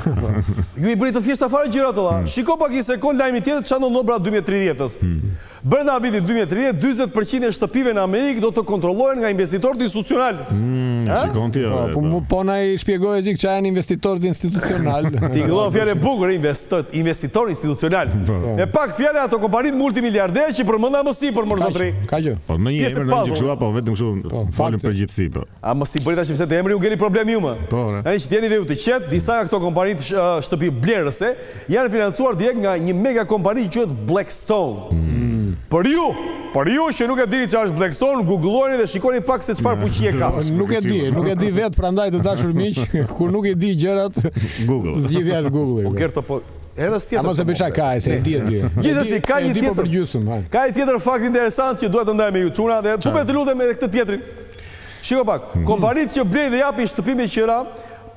Speaker 1: Ju i bëni të thjeshta fare gjërat vlla. Hmm. Shiko pak një sekond lajmin tjetër ça do ndodhë brenda 2030-s. Hmm. Brenda vitit 2030, 40% e shtëpive në Amerikë do të kontrollohen nga investitorët institucionalë.
Speaker 2: Hmm, shikon ti.
Speaker 3: Po, po, po, po na i shpjego një çik ça janë investitorët
Speaker 1: institucionalë. Tingëllon fjalë e bukur investitor, investitor institucional. Po. Me pak fjalë ato kompanitë multimiliardere që përmenda më sipër more zotri.
Speaker 3: Ka gjë.
Speaker 2: Po na
Speaker 1: jep
Speaker 2: emër në një kështu apo vetëm kështu po,
Speaker 3: flasim
Speaker 2: përgjithësi po.
Speaker 1: A mos i bëj tash pse te emri u ngeli problem ju më?
Speaker 2: Po.
Speaker 1: Tani që jeni dhe ju të qetë, disa nga këto kompanitë shtëpiblerëse janë financuar direkt nga një mega kompani që quhet Blackstone. Mm. Për ju, për ju që nuk e dini çfarë është Blackstone, googlojeni dhe shikoni pak se çfarë fuqie ka.
Speaker 3: Nuk e di, nuk e di vetë prandaj të dashur miq, kur nuk i dini gjërat
Speaker 2: Google.
Speaker 3: Zgjidhja është Google.
Speaker 1: Po. Herës tjetër.
Speaker 3: Mos
Speaker 1: e
Speaker 3: bëj çka e se e di e di.
Speaker 1: Gjithsesi ka një tjetër
Speaker 3: për gjysëm.
Speaker 1: Ka një tjetër fakt interesant që dua të ndaj me ju çuna dhe ty të lutem edhe këtë tjetrin. Shiko pak, mhm. kompanitë që blejnë dhe japin shtëpi me qira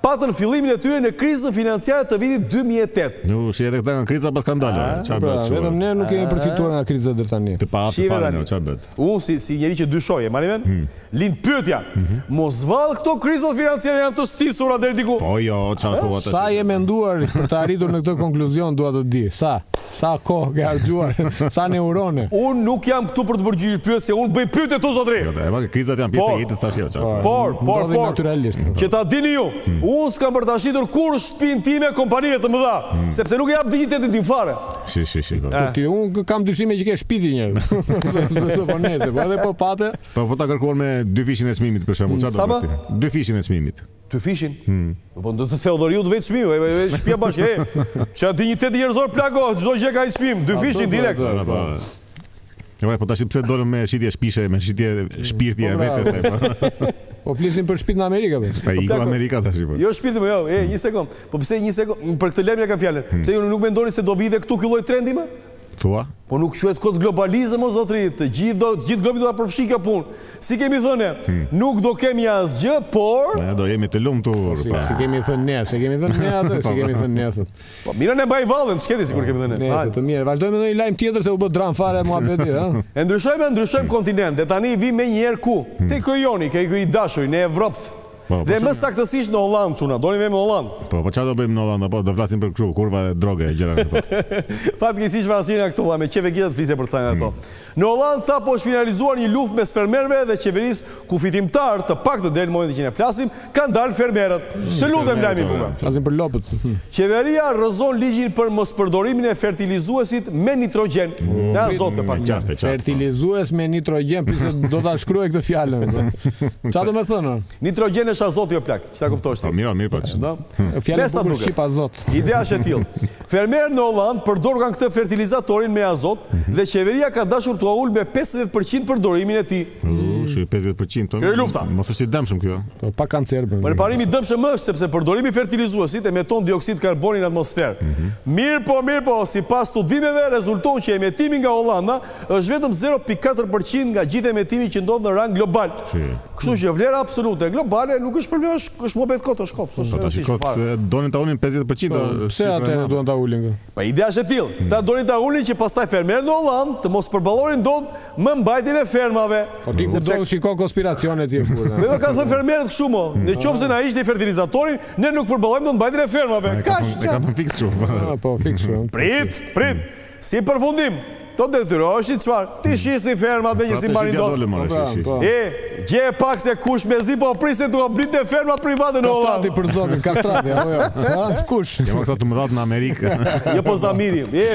Speaker 1: patën fillimin e tyre në krizën financiare të vitit 2008.
Speaker 2: U shi edhe këta nga kriza paskan dalë. Ah, çfarë
Speaker 3: pra,
Speaker 2: bëhet?
Speaker 3: Vetëm ne nuk kemi ah. përfituar nga kriza deri tani.
Speaker 2: Të pa
Speaker 1: hapur
Speaker 2: fare, çfarë bëhet?
Speaker 1: Unë si si njeri që dyshoj, e merr me mend? Hmm. Lind pyetja, mos vallë këto krizat financiare janë të stisura deri diku?
Speaker 2: Po jo, çfarë thua tash?
Speaker 3: Sa je menduar për të arritur në këtë konkluzion dua të di? Sa? Sa kohë ke harxhuar? Sa neurone?
Speaker 1: Unë nuk jam këtu për të përgjigjur pyetje, unë bëj pyetje ty zotëri.
Speaker 2: Jo, e vake, krizat janë pjesë e jetës tash jo çfarë.
Speaker 1: Por, por, por. Që ta dini ju, unë s'kam për ta shitur kurrë shtëpinë time kompanive të mëdha, sepse nuk e jap dinjitetin tim fare.
Speaker 2: Shi, shi, shi.
Speaker 3: Ti unë kam dyshime që ke shpi ti një. Nëse po nese, po edhe po pate.
Speaker 2: Po po ta kërkuan me dyfishin e çmimit për shembull, çfarë do të thotë? Dyfishin e çmimit.
Speaker 1: Dyfishin? Hmm. Po do të Theodoriu të vetë çmimi, ai vetë shtëpia bashkë. S'ka dinjitet njerëzor plako, çdo gjë ka një çmim, dyfishin direkt.
Speaker 2: Jo, po tash pse dolëm ne shitje shpish, me shitje shpirti e
Speaker 3: po,
Speaker 2: vetes ai. Po.
Speaker 3: po flisim për shpirtin e Amerikës. Po.
Speaker 2: Sa i ka po, Amerika tash po.
Speaker 1: Jo shpirti më, jo, e një sekond. Po pse një sekond, për këtë lajm e kam fjalën. Hmm. Pse ju nuk mendoni se do vijë këtu ky lloj trendi më?
Speaker 2: Thua?
Speaker 1: Po nuk quhet kot globalizëm o zotri, të gjithë do të gjithë globin do ta përfshi kjo punë. Si kemi thënë, hmm. nuk do kemi asgjë, por
Speaker 2: ne do jemi të lumtur.
Speaker 3: Po, si,
Speaker 2: pa.
Speaker 3: si kemi thënë ne, si kemi thënë ne atë, si kemi thënë ne atë.
Speaker 1: Po mirë në m'baj vallën, ç'ke ti sikur kemi thënë
Speaker 3: ne. Nejse mirë, vazhdojmë me një lajm tjetër se u bë dramë fare muhabeti, ha.
Speaker 1: E ndryshojmë, ndryshojmë kontinent. Dhe tani vijmë menjëherë ku? Hmm. Te ky joni, ky i dashuri në Evropë.
Speaker 2: Po, po
Speaker 1: Dhe më saktësisht në Hollandë, çuna, do të vemi në Hollandë.
Speaker 2: Po, po çfarë do bëjmë në Hollandë, apo do flasim për kështu, kurva dhe drogë e gjëra këto.
Speaker 1: Fatkeqësisht për asnjërën nga këto, valla me qef do të flisja për të gjitha ato. Mm. Në Hollandë sapo është finalizuar një luftë mes fermerëve dhe qeverisë, ku fitimtarë të paktën deri në momentin që ne flasim, kanë dalë fermerët. Të lutem lajmi
Speaker 2: i
Speaker 1: bukur.
Speaker 3: Flasim për lopët.
Speaker 1: Qeveria rrëzon ligjin për mospërdorimin e fertilizuesit me nitrogjen Azot me pak
Speaker 2: fjalë.
Speaker 3: Fertilizues me nitrogjen, prit se do ta shkruaj këtë fjalë. Çfarë do të thonë?
Speaker 1: Nitrogjen është azoti o plak, që ta
Speaker 2: kuptosh
Speaker 1: ti.
Speaker 2: Po
Speaker 1: mirë,
Speaker 3: mirë
Speaker 1: paç.
Speaker 3: Fjala
Speaker 1: për
Speaker 3: shqip azot.
Speaker 1: Ideja është e tillë. Fermerët në Hollandë përdorkan këtë fertilizatorin me azot dhe qeveria ka dashur t'ua ulë me pesëdhjetë për qind përdorimin e tij.
Speaker 2: U shi, 50 përqind të...
Speaker 1: Kjo është lufta.
Speaker 2: Mos është i dëmshëm kjo.
Speaker 3: Po, po kancer për... Po,
Speaker 1: Në parim i dëmshëm është, sepse përdorimi i fertilizuesit emeton dioksid karboni në atmosferë. Mhm. Mirëpo, mirëpo, sipas studimeve, rezulton që emetimi nga Hollanda është vetëm 0.4% nga gjithë emetimi që ndodh në rang global. Kështu që në vlera absolute, globale, nuk është problem, është muhabet kot, është kot.
Speaker 2: Po, tash kot, donin ta ulnin 50%.
Speaker 3: Po, pse
Speaker 2: ata e
Speaker 3: duan ta ulin?
Speaker 1: Po ideja është e tillë. Këta donin ta ulin që pastaj fermerët në Hollandë të mos përballonin dot me mbajtjen e fermave.
Speaker 3: Po ti kudo shikon konspiracione ti burrë.
Speaker 1: Po jo kanë thënë fermerët kështu mo. Në qoftë se na hiqni fertilizatorin, ne nuk përballojmë dot mbajtjen e fermave. Kaq.
Speaker 2: E kanë thënë fiks kështu.
Speaker 3: Po fiks kështu.
Speaker 1: Prit, prit. Si përfundim, Do detyroheshin çfarë? T'i shisnin fermat
Speaker 2: meqë
Speaker 1: s'i
Speaker 2: mbanin
Speaker 1: dot.
Speaker 2: Pra të
Speaker 3: shikja
Speaker 2: dolë më
Speaker 3: në
Speaker 1: E, gjeje pak se kush mezi po priste t'i blinte fermat private në Holland.
Speaker 3: Kastrati për zotin, Kastrati, apo jo? Ha, kush?
Speaker 2: Ja më këto të mëdhatë në Amerikë.
Speaker 1: Jo po mirë, e,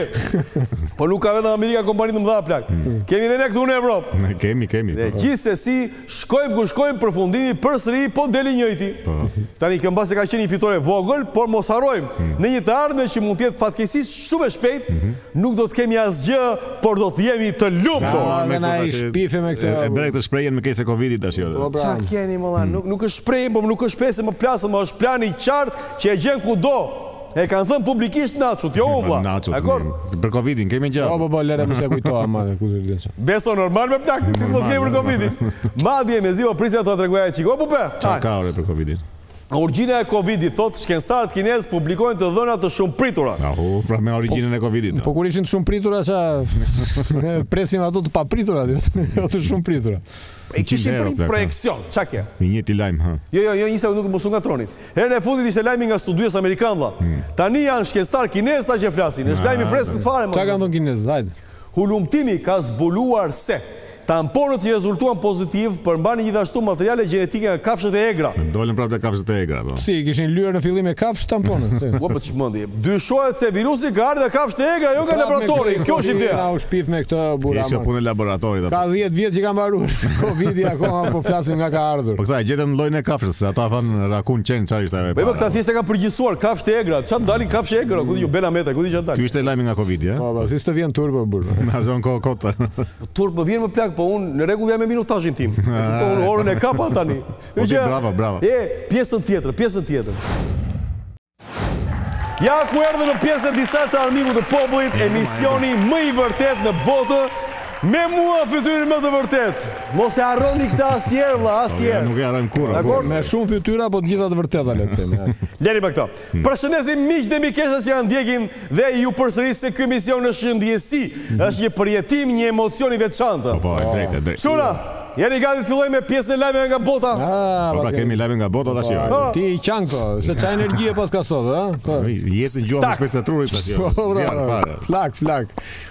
Speaker 1: po nuk ka vetëm Amerika kompani të mëdha plak. Kemi dhe ne këtu në Evropë.
Speaker 2: Kemi, kemi.
Speaker 1: Gjithsesi, Shkojmë ku shkojmë përfundimi përsëri po del i njëjti. Po. Tani kjo mbase ka qenë një fitore e vogël, por mos harrojmë, mm. në një të ardhme që mund të jetë fatkeqësisht shumë e shpejt, mhm. nuk do të kemi asgjë, por do të jemi të lumtur.
Speaker 3: Ja, na
Speaker 2: e
Speaker 3: shpife me këtë.
Speaker 2: E bëre këtë shprehje me këtë Covidit tash. Jo.
Speaker 3: Po, Sa
Speaker 1: keni më mm. nuk nuk është shprehje, por nuk është shprehje mo plak, është plan i qartë që e gjen kudo. E kanë thënë publikisht Naçut, jo unë vlla.
Speaker 2: Naçut.
Speaker 1: Dakor.
Speaker 2: Për Covidin kemi
Speaker 3: gjë.
Speaker 2: Po
Speaker 3: po po, lëre mos e kujto më atë kush është
Speaker 1: gjatë. Po si, normal mo plak, si mos kemi për Covidin. Madje mezi po prisja ta tregoja çikë, po po.
Speaker 2: Çfarë ka orë për Covidin?
Speaker 1: Origjina e Covidit, thotë shkencëtarët kinezë publikojnë të dhëna të shumëpritura.
Speaker 2: Ahu, prapë me origjinën e Covidit.
Speaker 3: Po kur ishin të shumëpritura, ça presim ato të papritura, jo, jo të shumëpritura.
Speaker 1: E kishin për projeksion, ça ke?
Speaker 2: Një ti lajm, ha.
Speaker 1: Jo, jo, jo, një sekondë nuk mos u ngatërroni. Herën e fundit ishte lajmi nga studiues amerikanë vlla. Hmm. Tani janë shkencëtarë kinezë ata që flasin. Është lajm i freskët fare
Speaker 3: mo. Çka kanë thënë kinezët, hajde.
Speaker 1: Hulumtimi ka zbuluar se tamponët që rezultuan pozitivë përmbanin gjithashtu materiale gjenetike nga kafshët e egra.
Speaker 2: Dolën prapë te kafshët e egra, po.
Speaker 3: Si kishin lyer në fillim me kafshë tamponët.
Speaker 1: Po po ç'mendje. Dyshohet se virusi ka ardhur nga kafshët e egra, jo nga laboratori. Kjo është ideja.
Speaker 3: Na e shpife me këtë burra.
Speaker 2: Kjo puna e laboratorit apo.
Speaker 3: Ka 10 vjet që ka mbaruar Covidi akoma po flasim nga ka ardhur.
Speaker 2: Po këta e gjetën llojin e kafshës, ata thanë rakun qen çfarë ishte ajo.
Speaker 1: Po jo këta thjesht e kanë përgjithësuar kafshët e egra, ça dalin kafshë e egra, ku di unë bena meta, ku di unë çfarë dalin.
Speaker 2: Ky ishte lajmi nga Covidi, a?
Speaker 3: Po po, si s'të vjen turp o burrë.
Speaker 2: Na zon kohë kot.
Speaker 1: Turp më vjen mo plak, po unë në rregull jam me minutazhin tim. E kupton, orën e kapa tani.
Speaker 2: Bravo, bravo.
Speaker 1: E pjesën tjetër, pjesën tjetër. Ja ku erdhëm në pjesën e dytë të armikut të popullit, emisioni më i vërtetë në botë, me mua fytyrën më të vërtetë. Mos e harroni këtë asnjëherë vëlla, asnjëherë.
Speaker 2: Nuk e harrojmë kurrë.
Speaker 1: Dakor?
Speaker 3: Me shumë fytyra, po të gjitha të vërteta le të themi.
Speaker 1: Lëri mo këto. Përshëndesim miqtë e mikeshat që na ndjekin. Dhe ju përsëris se ky emision është një ndjesi, është një përjetim, një emocion i veçantë.
Speaker 2: Po, po, e drejtë, e drejtë.
Speaker 1: Çuna, jeni gati të fillojmë me pjesën e lajmeve nga bota?
Speaker 3: Ah,
Speaker 2: Po pra kemi lajme nga bota tash. jo.
Speaker 3: Po, Ti i qan po, se ça energjie paska sot, ë? Po.
Speaker 2: Jep te gjuha me spektatorë tash. jo.
Speaker 3: Po, Zjarr,
Speaker 2: bra, fare.
Speaker 3: Flakë,
Speaker 2: flakë.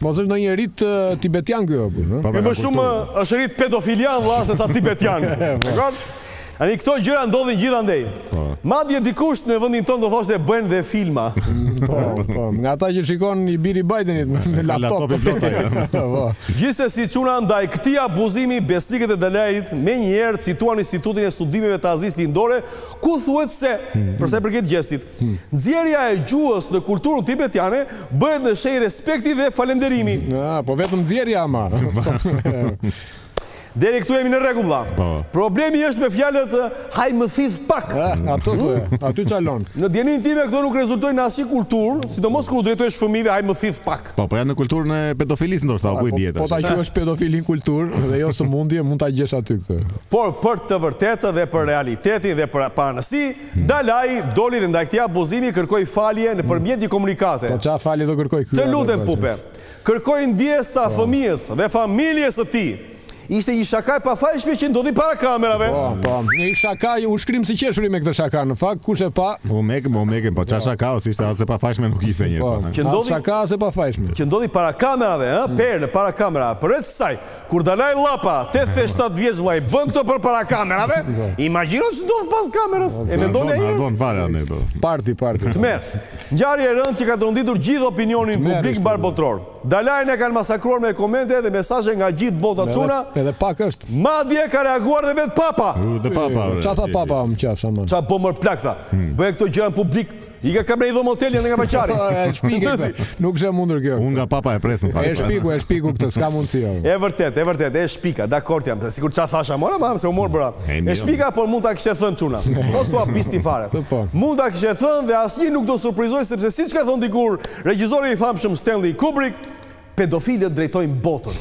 Speaker 3: Mos është ndonjë rit tibetian ky apo?
Speaker 1: Ky më shumë është rit pedofilian vëlla se sa tibetian. Ani këto gjëra ndodhin gjithandej. Po. Madje dikush në vendin tonë do thoshte bëjnë dhe filma.
Speaker 3: Po, po, nga ata që shikon i biri i Bidenit në laptop
Speaker 2: e flota.
Speaker 3: Po.
Speaker 1: Gjithsesi çuna ndaj këtij abuzimi besnikët e Dalajit menjëherë cituan Institutin e Studimeve të Azisë Lindore, ku thuhet se, hmm. për sa i përket gjestit, Nxjerrja e gjuhës në kulturën tibetiane bëhet në shenjë respekti dhe falënderimi.
Speaker 3: Ah, po vetëm nxjerrja ama.
Speaker 1: Deri këtu jemi në rregull vlla.
Speaker 2: Po.
Speaker 1: Problemi është me fjalët haj më thith pak.
Speaker 3: Eh, aty, aty çalon.
Speaker 1: Në dijeninë time këto nuk rezultojnë në asnjë kulturë, sidomos kur u drejtohesh fëmijëve haj më thith pak.
Speaker 2: Po, po janë në kulturën e pedofilisë ndoshta, ku e
Speaker 3: di
Speaker 2: unë tash.
Speaker 3: Po ta quash pedofilinë kulturë dhe jo sëmundje, mund ta gjesh aty këtë.
Speaker 1: Por për të vërtetë dhe për realitetin dhe për paanësi, Dalaj doli dhe ndaj këtij abuzimi kërkoi falje nëpërmjet një komunikate.
Speaker 3: Po ça falje do kërkojë ky?
Speaker 1: Të lutem pupe. Kërkoj ndjesë ndaj fëmijës dhe familjes së tij. Ishte një shaka e pafajshme që ndodhi para kamerave.
Speaker 3: Po, po. Një shaka u shkrim së qeshuri me këtë shaka. Në fakt, kush e pa.
Speaker 2: U mekëm, u mekëm, po ça shaka, as s'ishte as e pafajshme nuk ishte një.
Speaker 3: Po,
Speaker 1: që ndodhi
Speaker 3: shaka as e pafajshme.
Speaker 1: Që ndodhi para kamerave, ë, për ne para kamerave. Përveç kësaj, Kur Dalaj Llapa, tetëdhjetë e shtatë vjeç vllai, bën këto përpara kamerave, imagjino ç'ndodh pas kamerave. E mendoni, a?
Speaker 2: Harro fare aman
Speaker 3: këto. Party,
Speaker 1: party. Tmerr. Ngjarje e rëndë që ka tronditur gjithë opinionin publik mbarëbotëror. Dalajn e kanë masakruar me komente dhe mesazhe nga gjithë bota çuna.
Speaker 3: Edhe pak është.
Speaker 1: Madje ka reaguar dhe vetë Papa.
Speaker 2: Dhe Papa.
Speaker 3: Ç'a tha Papa më qafsh aman.
Speaker 1: Ç'a bë mër plak tha. Bëhen këto gjëra në publik. Ika ka brej dhomë hotel janë nga vaqari.
Speaker 3: E shpike. Nuk është e mundur kjo.
Speaker 2: Unë nga papa e pres në fakt.
Speaker 3: E shpike, e shpike këtë, s'ka mundësi.
Speaker 1: E vërtet, e vërtet, e shpika, dakord jam. Sikur ça thasha, mora mam se u mor bra.
Speaker 2: E
Speaker 1: shpika, por mund ta kishte thënë çuna. Mos u habisni fare.
Speaker 3: Po.
Speaker 1: Mund ta kishte thënë dhe asnjë nuk do surprizohej sepse siç ka thënë dikur regjizori i famshëm Stanley Kubrick, Pedofilët drejtojnë botën.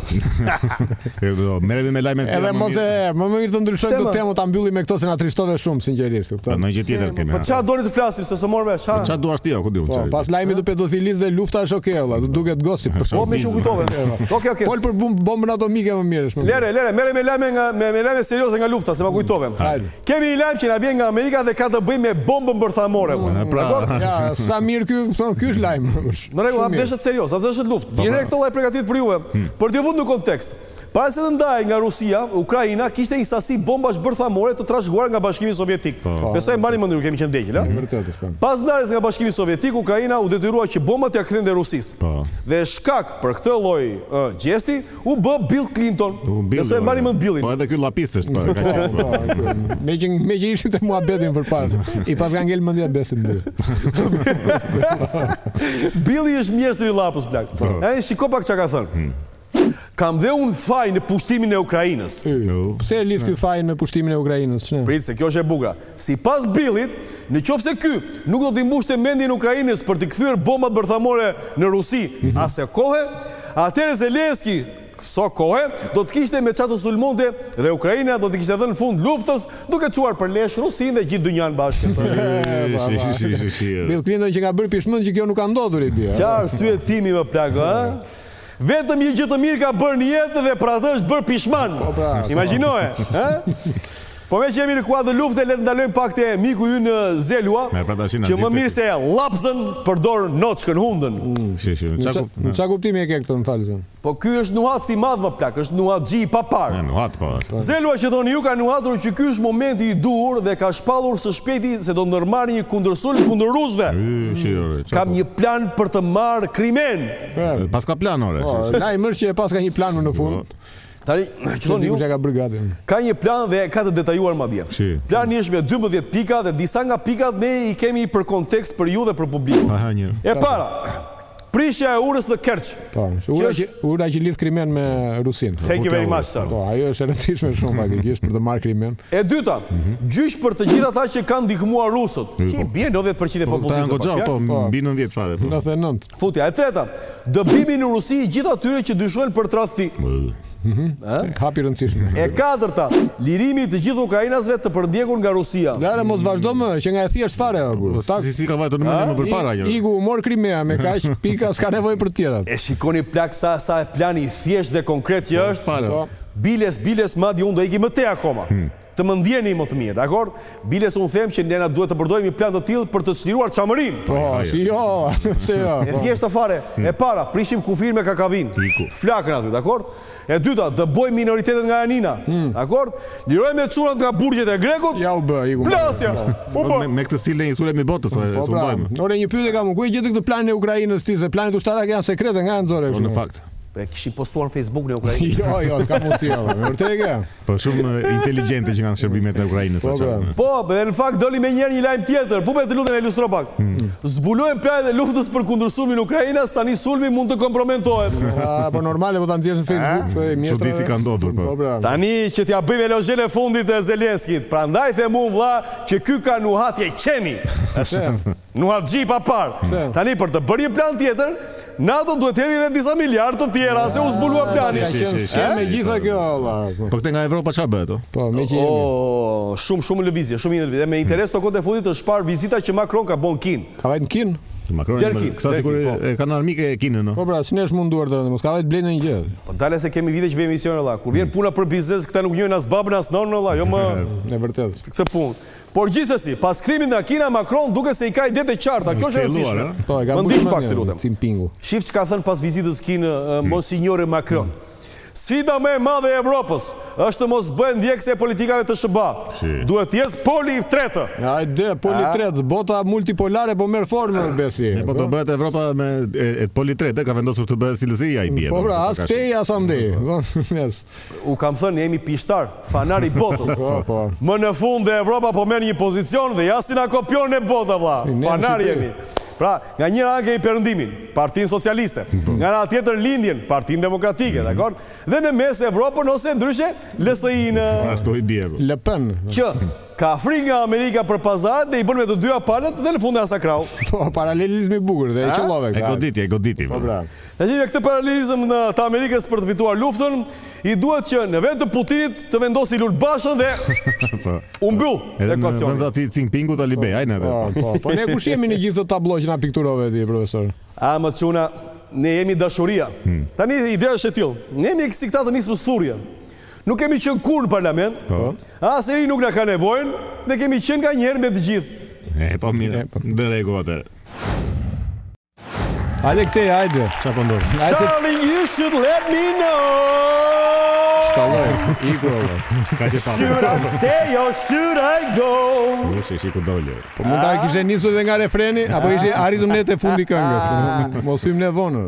Speaker 2: Merremi me lajme
Speaker 3: të
Speaker 2: Edhe
Speaker 3: mos e, më më mirë të ndryshojmë temën ta mbyllim me këto se na trishtove shumë sinqerisht.
Speaker 2: Po ndonjë gjë tjetër kemi.
Speaker 1: Po çfarë doni të flasim se s'u mor vesh, ha?
Speaker 2: Po çfarë të duash ti, ku di
Speaker 3: unë
Speaker 2: çfarë.
Speaker 3: Po pas lajmit të pedofilisë dhe lufta është okay vlla, duket gossip.
Speaker 1: Po mirë që ma kujtove. Okej, okej.
Speaker 3: Fol për bombën atomike më mirë është.
Speaker 1: Lere, lere, merremi me lajme nga me lajme serioze nga lufta, se ma kujtove.
Speaker 3: Hajde.
Speaker 1: Kemi një lajm që na vjen nga Amerika dhe ka të bëjë me bombën bërthamore. Po,
Speaker 2: mm,
Speaker 1: pra,
Speaker 3: ja, sa mirë ky, po, ky është lajm.
Speaker 1: Në rregull,
Speaker 3: a
Speaker 1: deshët serioz, a deshët luftë. Po, Direkt po. vëllai e ka përgatit për juve. Hmm. Për t'ju vënë në kontekst. Para se të ndahej nga Rusia, Ukraina kishte një sasi bombash bërthamore të trashëguar nga Bashkimi Sovjetik. Besoj e mbani mend, kemi qenë
Speaker 3: të vegjël, a?
Speaker 1: Pas ndarjes nga Bashkimi Sovjetik, Ukraina u detyrua që bombat t'ia kthente Rusisë. Dhe shkak për këtë lloj gjesti U bë Bill Clinton. Nëse e mbani mend Billin.
Speaker 2: Po edhe ky llapist është, po ka qenë.
Speaker 3: Po, po, meqë meqë ishte te muhabetin për pas. I paska ngel mendja besim dy.
Speaker 1: Billi është mjeshtri i llapës plak. Po. Ai shiko pak çka ka thënë. Hmm. Kam dhe unë faj në pushtimin e Ukrainës.
Speaker 3: Pse e lidh ky fajin me pushtimin e Ukrainës? Ç'ne?
Speaker 1: Prit se kjo është e bukra. Sipas Billit, në qoftë se ky nuk do t'i mbushte mendjen Ukrainës për t'i kthyer bombat bërthamore në Rusi asaj kohe, atëherë Zelensky kësaj kohe do të kishte me çfarë të sulmonte dhe Ukraina do t'i kishte dhënë fund luftës duke çuar për lesh Rusinë dhe gjithë dynjanë bashkë.
Speaker 3: Bill Clinton që ka bërë pishmend që kjo nuk ka ndodhur i bie.
Speaker 1: Ça arsyetimi më plak, ë? Vetëm një gjë të mirë ka bërë në jetë dhe për atë është bërë pishman. Po pra. Imagjinoje, ë? Po meqë jemi në kuadër lufte, le të ndalojmë pak te miku ynë Zelua, që më mirë se llapëzën përdor noçkën hundën. Mm.
Speaker 2: Shi, shi,
Speaker 3: në ça
Speaker 2: ku.
Speaker 3: Në ça kuptimi e ke këtë më fal.
Speaker 1: Po ky është nuhatës i madh mo plak, është nuhatxhi i paparë.
Speaker 2: Në nuhat po. po.
Speaker 1: Zelua që thoni ju ka nuhatur që ky është momenti i duhur dhe ka shpallur së shpejti se do ndërmarrë një kundërsulm kundër rusëve. Kam një plan për të marrë Krimen.
Speaker 2: Edhe paska plan ore.
Speaker 3: Po, lajm është që e paska një plan më në fund. Po.
Speaker 1: Tani, ç'do ti ku
Speaker 3: që ka bërë gati.
Speaker 1: Ka një plan dhe e ka të detajuar
Speaker 2: madje.
Speaker 1: Plani është me 12 pika dhe disa nga pikat ne i kemi për kontekst për ju dhe për publikun.
Speaker 2: Aha, një.
Speaker 1: E para, prishja e urës në Kerç.
Speaker 3: Po, ura
Speaker 1: që
Speaker 3: ura që lidh Krimen me Rusinë.
Speaker 1: Thank you very much, sir.
Speaker 3: Po, ajo është e rëndësishme shumë faktikisht për të marrë Krimen.
Speaker 1: E dyta, mhm. gjyq për të gjithë ata që kanë ndihmuar rusët. Që i bie 90% e
Speaker 2: po,
Speaker 1: popullsisë. Po,
Speaker 2: po, mbi 90 fare.
Speaker 3: 99.
Speaker 1: Futja e treta, dëbimi në Rusi i gjithë atyre që dyshohen për tradhti.
Speaker 3: Hap i rëndësishëm.
Speaker 1: E katërta, lirimi i të gjithë ukrainasve të përndjekur nga Rusia.
Speaker 3: Lëre mos vazhdo më, qenka e thjeshtë fare o burrë.
Speaker 2: Po si s'i ka vajtur në mendje më përpara kjo.
Speaker 3: Iku u mor Krimea me kaq pika, s'ka nevojë për të tjera.
Speaker 1: E shikoni plak sa sa plani i thjeshtë dhe konkret që është. Biles, biles, madje unë do iki më tej akoma. Të mendimit të mirë, dakord? Biles unë them që ne na duhet të përdorim një plan të tillë për të çliruar Çamërinë!
Speaker 3: Po, si jo, pse jo?
Speaker 1: E thjeshtë fare, e para, prishim kufirin me Kakavijën, flakën aty, dakord? E dyta, dëbojmë minoritetet nga Janina, dakord? Lirojmë çunat nga burgjet e grekut, plasja! U bë!
Speaker 2: Me këtë stil ne i sulemi botës, e sulmojmë.
Speaker 3: Ore, një pyetje kam unë, ku e gjete këtë planin e Ukrainës ti, se planet ushtarake janë sekrete, nga e
Speaker 2: nxore
Speaker 3: kështu?
Speaker 2: Po në fakt.
Speaker 1: Po e kishin postuar në Facebook në Ukrainë.
Speaker 3: Jo, jo, s'ka mundësi, vërtet e ke?
Speaker 2: Po shumë inteligjente qenkan shërbimet në Ukrainë.
Speaker 3: Po,
Speaker 2: po,
Speaker 1: po, po në fakt doli menjëherë një lajm tjetër. Po ma të lutem ilustro pak. Hmm. Zbulohen planet e luftës për kundërsulmin ukrainas, tani sulmi mund të
Speaker 3: komprometohet. Po normale, po ta nxjerrë në Facebook. Që
Speaker 2: s'di si ka ndodhur, po.
Speaker 3: po
Speaker 1: tani që t'ia bëjmë elozhen e fundit Zelenskit, prandaj them o vlla që ky ka nuhatje qeni. Nuhatxhi pa par. Tani për të bërë një plan tjetër, NATO duhet të hedhë edhe disa miliardë të tjera, se u zbulua plani.
Speaker 2: Ka
Speaker 3: qenë
Speaker 2: skemë
Speaker 3: e gjitha kjo valla. Po
Speaker 2: këtë nga Evropa çfarë bëhet o?
Speaker 3: Po, me që jemi.
Speaker 1: Oo, shumë shumë lëvizje, shumë një lëvizje. Me interes kohët e fundit është parë vizita që Macron ka bën Kin.
Speaker 3: Ka vajtë në Kin?
Speaker 2: Macron, këta sikur e kanë armike Kinën, no?
Speaker 3: Po pra, s'ne është munduar të mos ka vajtë blenë një gjë.
Speaker 1: Po dale se kemi vite që bëjmë emisione, valla. Kur vjen puna për biznes, këta nuk njojnë as babën as nonën, valla. Jo më...
Speaker 3: Në vërtet.
Speaker 1: Këtë punë. Por gjithsesi, pas kthimit nga Kina, Macron duket se i ka idetë e qarta, kjo është e rëndësishme.
Speaker 3: Po, e ka
Speaker 1: mbushur pak të lutem.
Speaker 3: Cimpingu.
Speaker 1: Shif çka thënë pas vizitës në Kinë hmm. Monsinjori Macron. Hmm. Sfida më e madhe e Evropës është të mos bëhet ndjekëse e politikave të SHBA. Duhet të jetë poli i tretë.
Speaker 3: Ja, hajde poli i tretë, bota multipolare po merr formë demek.
Speaker 2: Po do bëhet Evropa me e, e poli tretë, ka vendosur të bëhet si LSI i bie.
Speaker 3: Po pra, as këtej as andej. Po,
Speaker 1: po. Ju kam thënë jemi pishtar, fanar i botës. Më në fund dhe Evropa po merr një pozicion dhe ja si na kopjon ne bota vlla. Fanar jemi. Pra, nga njëra anë kemi Perëndimin, Partinë Socialiste, nga ana tjetër Lindjen, Partinë Demokratike, dakord? Dhe në mes Evropën ose ndryshe LSI-në.
Speaker 2: Ashtu i bie.
Speaker 3: Le Pen.
Speaker 1: Që ka frikë nga Amerika për pazaret dhe i bën me të dyja palët dhe në fund e ha sa krahu.
Speaker 3: Po, paralelizmi i bukur dhe e qëllove
Speaker 2: këtë.
Speaker 3: E
Speaker 2: goditi, e goditi.
Speaker 3: Po, bravo.
Speaker 1: E në këtë paralelizmin tënd Amerikës për të fituar luftën, i duhet që në vend të Putinit të vendosë Lul Bashën dhe u mbyll ekuacioni.
Speaker 2: Edhe në vend të atij Xing Pingu Talibej, hajde neve.
Speaker 3: Po, po, po ne kush jemi në gjithë këtë tablo që na pikturove ti profesor?
Speaker 1: A më çuna, ne jemi dashuria. Tani ideja është e tillë, ne jemi si këta të Nismës Thurje. Nuk kemi qenë kurrë në parlament, asnjëri nuk na ka nevojën dhe kemi qenë nga një herë me të gjithë.
Speaker 2: E, po mirë, në rregull atëherë.
Speaker 3: Hajde këtej, hajde.
Speaker 2: Ça po
Speaker 3: ndodh?
Speaker 1: Darling, you should let me know.
Speaker 3: Shkalloj, iku edhe.
Speaker 2: Ka që pa.
Speaker 1: Should I stay or should I go?
Speaker 2: Nuk e di se ku doli.
Speaker 3: Po mund ta ah. kishe nisur edhe nga refreni apo ishe ah. arritur ne te fundi këngës. Ah. Mos hym ne vonë.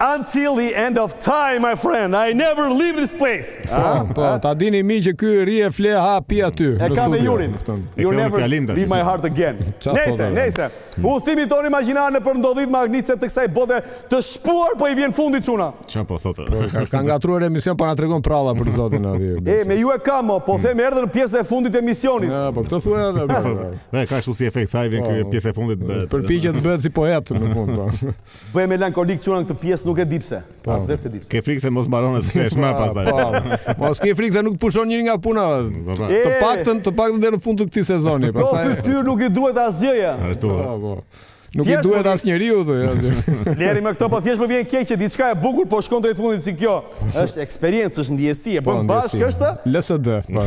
Speaker 1: Until the end of time, my friend, I never leave this place.
Speaker 3: Po, po, ta dini mirë që ky rri e fle ha pi aty.
Speaker 1: E ka me Jurin. You never leave my heart again.
Speaker 3: Nejse,
Speaker 1: nejse. Udhëtimi tonë imagjinar nëpër ndodhitë magnitëse të kësaj bote të shpuar po i vjen fundi çuna.
Speaker 2: Çfarë po thotë?
Speaker 3: Ka ka ngatruar emision, po na tregon prralla për zotin atje.
Speaker 1: E me ju e kam mo, po them erdhëm në pjesën e fundit të emisionit.
Speaker 3: Ja, po këtë thuaj edhe.
Speaker 2: Ne ka kështu si efekt sa vjen ky pjesa e fundit bëhet.
Speaker 3: Përpiqet të bëhet si poet në fund po.
Speaker 1: Bëhem melankolik çuna në këtë pjesë nuk e di pse. Po, As vetë s'e di pse.
Speaker 2: Ke frikë se mos mbaron se flesh më pas tani.
Speaker 3: Po, mos ke frikë se nuk të pushon njeri nga puna.
Speaker 2: Po, po.
Speaker 3: Të paktën, të paktën deri në fund të këtij sezoni.
Speaker 1: Po fytyrë nuk i duhet asgjëja.
Speaker 2: Ashtu.
Speaker 3: Po, po. Nuk i duhet asnjeriu thuj.
Speaker 1: Leri me këto po thjesht më vjen keq që diçka e bukur po shkon drejt fundit si kjo. Është eksperiencë, është ndjesi, e
Speaker 3: po,
Speaker 1: bën bashkë është.
Speaker 3: LSD. Po.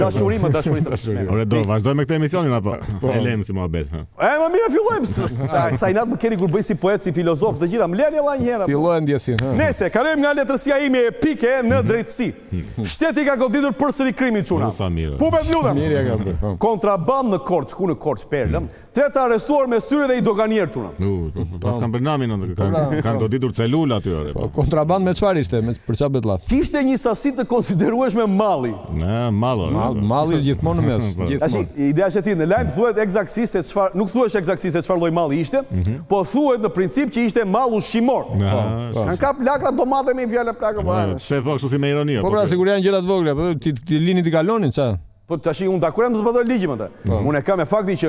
Speaker 1: Dashuri, me dashuri.
Speaker 2: Ore do vazhdojmë me këtë emisionin apo?
Speaker 3: Po.
Speaker 2: E lëmë si muhabet.
Speaker 1: E më mirë fillojmë sa s'ra nata më keni kur bëj si poet si filozof të gjitha. Më leni edhe një herë.
Speaker 3: Fillojmë ndjesin.
Speaker 1: Nëse kalojmë nga letërsia ime epike në mhm. drejtësi. Mhm. Shteti ka goditur përsëri krimin çuna. Pupet lutem.
Speaker 3: Mirë ja ka bërë. Po.
Speaker 1: Kontraband në Korçë, ku në Korçë vëlla. Mhm. Tre të arrestuar mes tyre dhe një doganier çuna.
Speaker 2: Po, paskan bërë namin atë kanë kanë goditur celula aty.
Speaker 3: Po, kontraband me çfarë ishte? Me për çfarë bëhet llaf?
Speaker 1: Kishte një sasi të konsiderueshme malli.
Speaker 3: Malli gjithmonë në mes. Tashi,
Speaker 1: ideja është e tillë, në lajm thuhet ekzaktësisht se çfarë, nuk thuhet ekzaktësisht se çfarë lloj malli ishte, po thuhet në princip që ishte mall ushqimor. Kanë kap lakra domate me një fjalë plak po.
Speaker 2: Pse e thua kështu si me ironi apo?
Speaker 3: Po pra, sikur janë gjëra të vogla, po t'i linin të kalonin ça?
Speaker 1: Po tashi unë dakord jam të zbatoj ligjin me të. Unë e kam me faktin që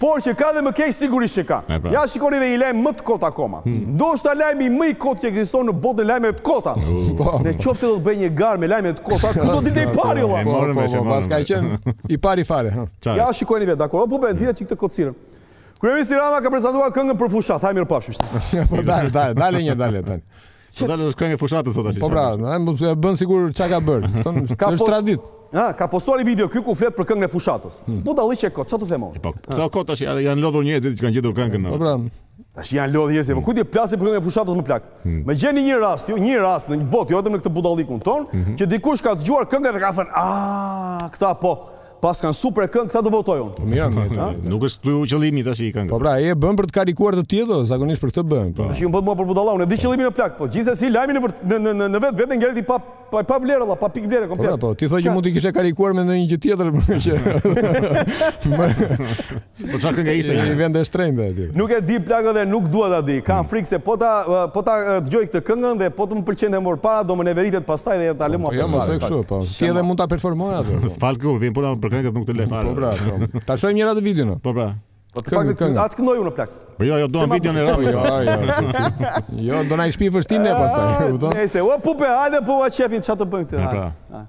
Speaker 1: Por që ka dhe më keq sigurisht që ka. Ja shikoni dhe një lajm më të kotë akoma. Ndoshta lajmi më i kotë që ekziston në botë në lajme të kota. Në qoftë se do të bëjë një garë me lajme të kota, ky do dilte i pari vëlla.
Speaker 3: Po, po, po, po, ka qenë i pari fare.
Speaker 1: Ja shikoni vetë, dakor. Po bëhet dhira çik të kocirën. Kryeministri Rama ka prezantuar këngën për fushatë. Hajt mirupafshim.
Speaker 3: Po dale, dale, dale një dale, dale.
Speaker 2: Po dale është këngë fushatë sot tash.
Speaker 3: Po pra, ai mund të bën siç e ka bërë.
Speaker 1: Kjo
Speaker 3: është traditë.
Speaker 1: Ha, ka postuar një video këtu ku flet për këngën e fushatës. Hmm. Po dale çka kot, çfarë të them unë?
Speaker 2: Po, sa kot tash janë lodhur njerëzit që kanë gjetur këngën.
Speaker 3: Po pra.
Speaker 1: Tash janë lodhur njerëzit, po kujt i plasi për këngën e fushatës mo plak? Hmm. Më gjeni një rast, jo një rast në një botë, jo vetëm në këtë budallallëkun tonë, hmm. që dikush ka dëgjuar këngën dhe ka thënë, "Ah, këta po." Paskan super këngë, këta do votoj unë.
Speaker 3: Po mirë, mirë, ha?
Speaker 2: Nuk është ky qëllimi tash i këngës.
Speaker 3: Po pra, e bën për të karikuar të tjerë, zakonisht për këtë bën. Po.
Speaker 1: Tashi më bën mua për budalla, unë e di qëllimin o plak, po gjithsesi lajmi në në në, në vetvete ngelet i pa pa pa vlerë vëlla, pa pikë vlerë komplet.
Speaker 3: Po, pra, po ti thua që mund t'i kishe karikuar me ndonjë gjë tjetër, më që.
Speaker 2: Po ça kënge ishte?
Speaker 3: Një vend e shtrenjtë aty.
Speaker 1: Nuk e di plak dhe nuk dua ta di. Kam hmm. frikë se po ta po ta dëgjoj këtë këngën dhe po të më pëlqente më para do më neveritet pastaj dhe ta lëmë atë.
Speaker 3: Po, jo, mos e kështu po. Ti edhe mund ta performoje atë. Po.
Speaker 2: S'fal kur vjen puna për këngët nuk të le fare.
Speaker 3: Po pra. Po. Ta shohim njëherë videon.
Speaker 2: Po pra.
Speaker 1: Po të
Speaker 3: paktën
Speaker 1: ta këndoj unë plak.
Speaker 2: Po jo, jo duam videon e Ramës.
Speaker 3: Jo, jo. Jo, do na i shpifësh ti ne pastaj.
Speaker 1: Nëse, o pupe, hajde po ua bëj qejfin çfarë të bëjmë
Speaker 2: këtu.
Speaker 3: Po pra.